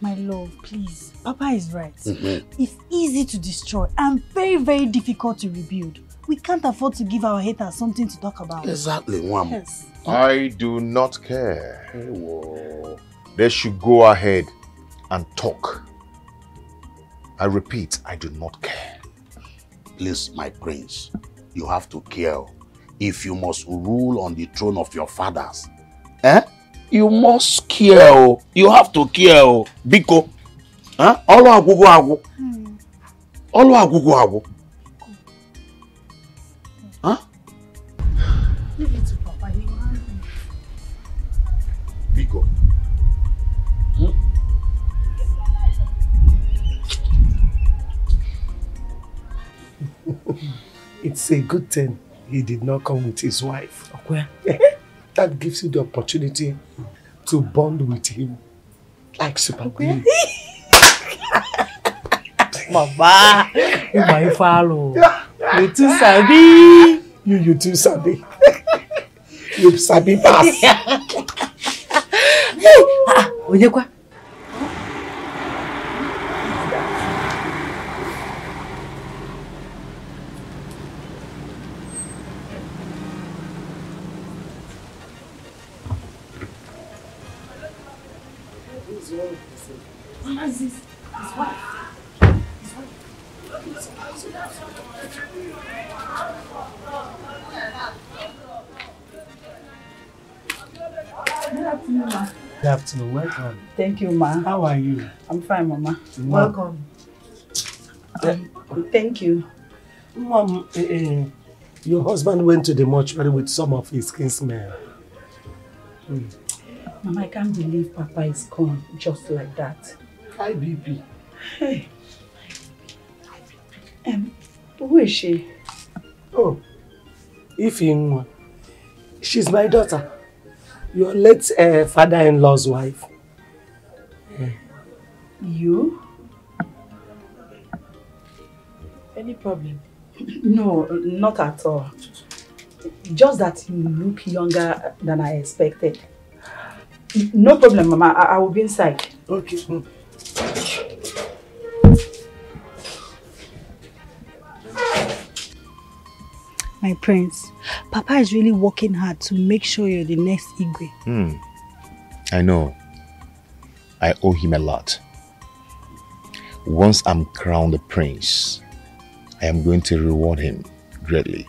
My love, please. Papa is right. Mhm. It's easy to destroy and very, very difficult to rebuild. We can't afford to give our haters something to talk about. Exactly, Nwam. Yes. I do not care. They should go ahead and talk. I repeat, I do not care. Please, my prince, you have to care. If you must rule on the throne of your fathers, eh? You must care. oh. You have to care. oh. Biko. Eh? Ọlụ agwụgwụ agwụ. Ọlụ agwụgwụ agwụ. It's a good thing he did not come with his wife. Okay. (laughs) that gives you the opportunity to bond with him like super glue. (laughs) Baba, you my follow. (laughs) You too sabi. You, you too sabi. you sabi pass. Aziz, his Thank you, ma. How are you? I'm fine, mama. Welcome. Um, thank you. Mom, eh, eh, your husband went to the mortuary with some of his kinsmen. Hmm. Mama, I can't believe Papa is gone just like that. High BP. Hey. Um, who is she? Oh, Ifeinwa. She's my daughter. Your late uh, father-in-law's wife. You? Any problem? No, not at all. Just that you look younger than I expected. No problem, Mama. I, I will be inside. Okay. My prince, Papa is really working hard to make sure you're the next Igwe. Hmm. I know. I owe him a lot. Once I'm crowned a prince, I am going to reward him greatly.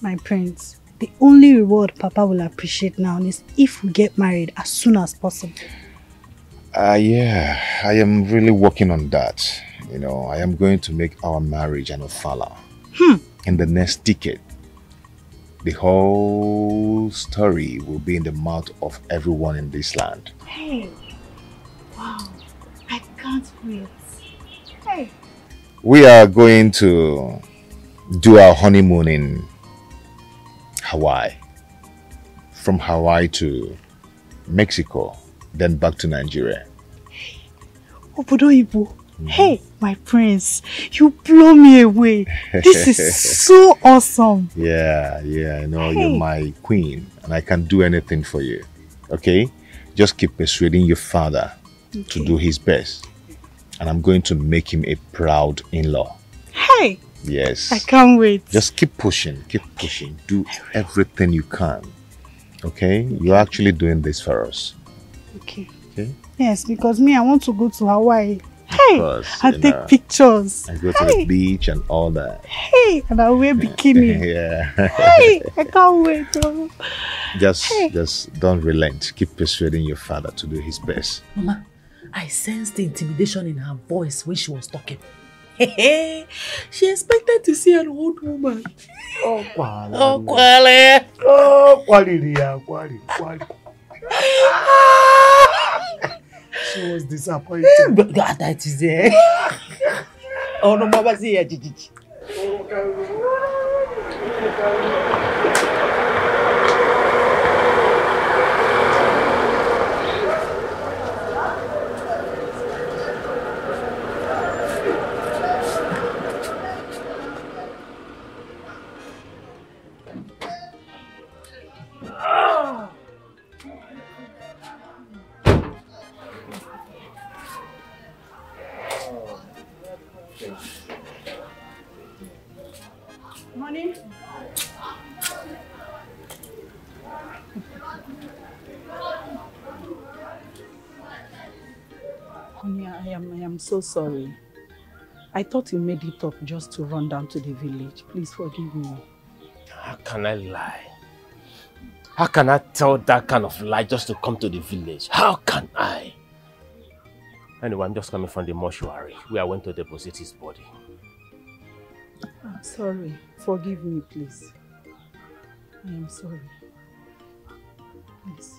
My prince, the only reward Papa will appreciate now is if we get married as soon as possible. Uh, yeah, I am really working on that. You know, I am going to make our marriage an ofala. Hmm. In the next decade, the whole story will be in the mouth of everyone in this land. Hey, wow, I can't wait. Hey, We are going to do our honeymoon in Hawaii. From Hawaii to Mexico, then back to Nigeria. Obodo Ibo. Mm-hmm. Hey, my prince, you blow me away. This is (laughs) so awesome. Yeah, yeah, I know Hey. you're my queen and I can do anything for you. Okay? Just keep persuading your father to do his best. And I'm going to make him a proud in law. Hey, Yes. I can't wait. Just keep pushing, keep pushing. Do everything you can. Okay? You're actually doing this for us. Okay. Okay? Yes, because me, I want to go to Hawaii. Hey, course, I take know. pictures. I go to Hey. the beach and all that. Hey, and I wear bikini. (laughs) yeah. hey, I can't wait. just Hey. just don't relent. Keep persuading your father to do his best. Mama, I sensed the intimidation in her voice when she was talking. (laughs) she expected to see an old woman. Oh, Kwale. Oh, Kwale. Oh, Kwale, yeah, Kwale, Kwale. (laughs) She was disappointed. But that is it. (laughs) oh, no, Mama, see ya, Gigi. I am, so sorry. I thought you made it up just to run down to the village. Please forgive me. How can I lie? How can I tell that kind of lie just to come to the village? How can I? Anyway, I'm just coming from the mortuary where I went to deposit his body. I'm sorry. Forgive me, please. I am sorry. Please.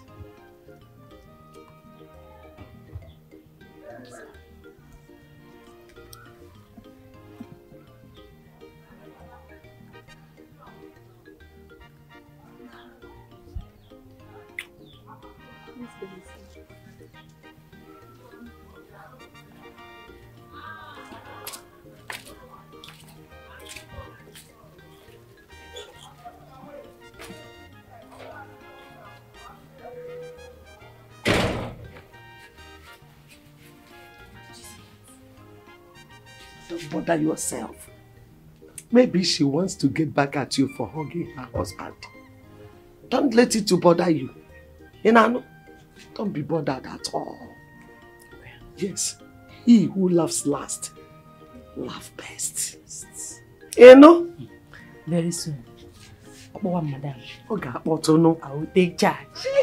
Bother yourself. Maybe she wants to get back at you for hugging her husband. Don't let it to bother you. You know, don't be bothered at all. Yes, he who laughs last laugh best. You know? Very soon. Okpowa madam. Oga Akpotonu. I will take charge.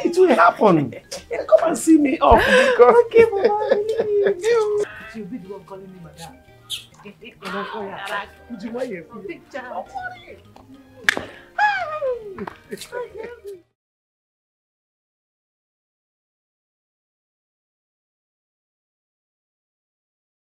It will happen. Come and see me oh, (laughs) off because. Okay, Mama, (laughs) I believe you. She'll be the one calling me madam. Take charge.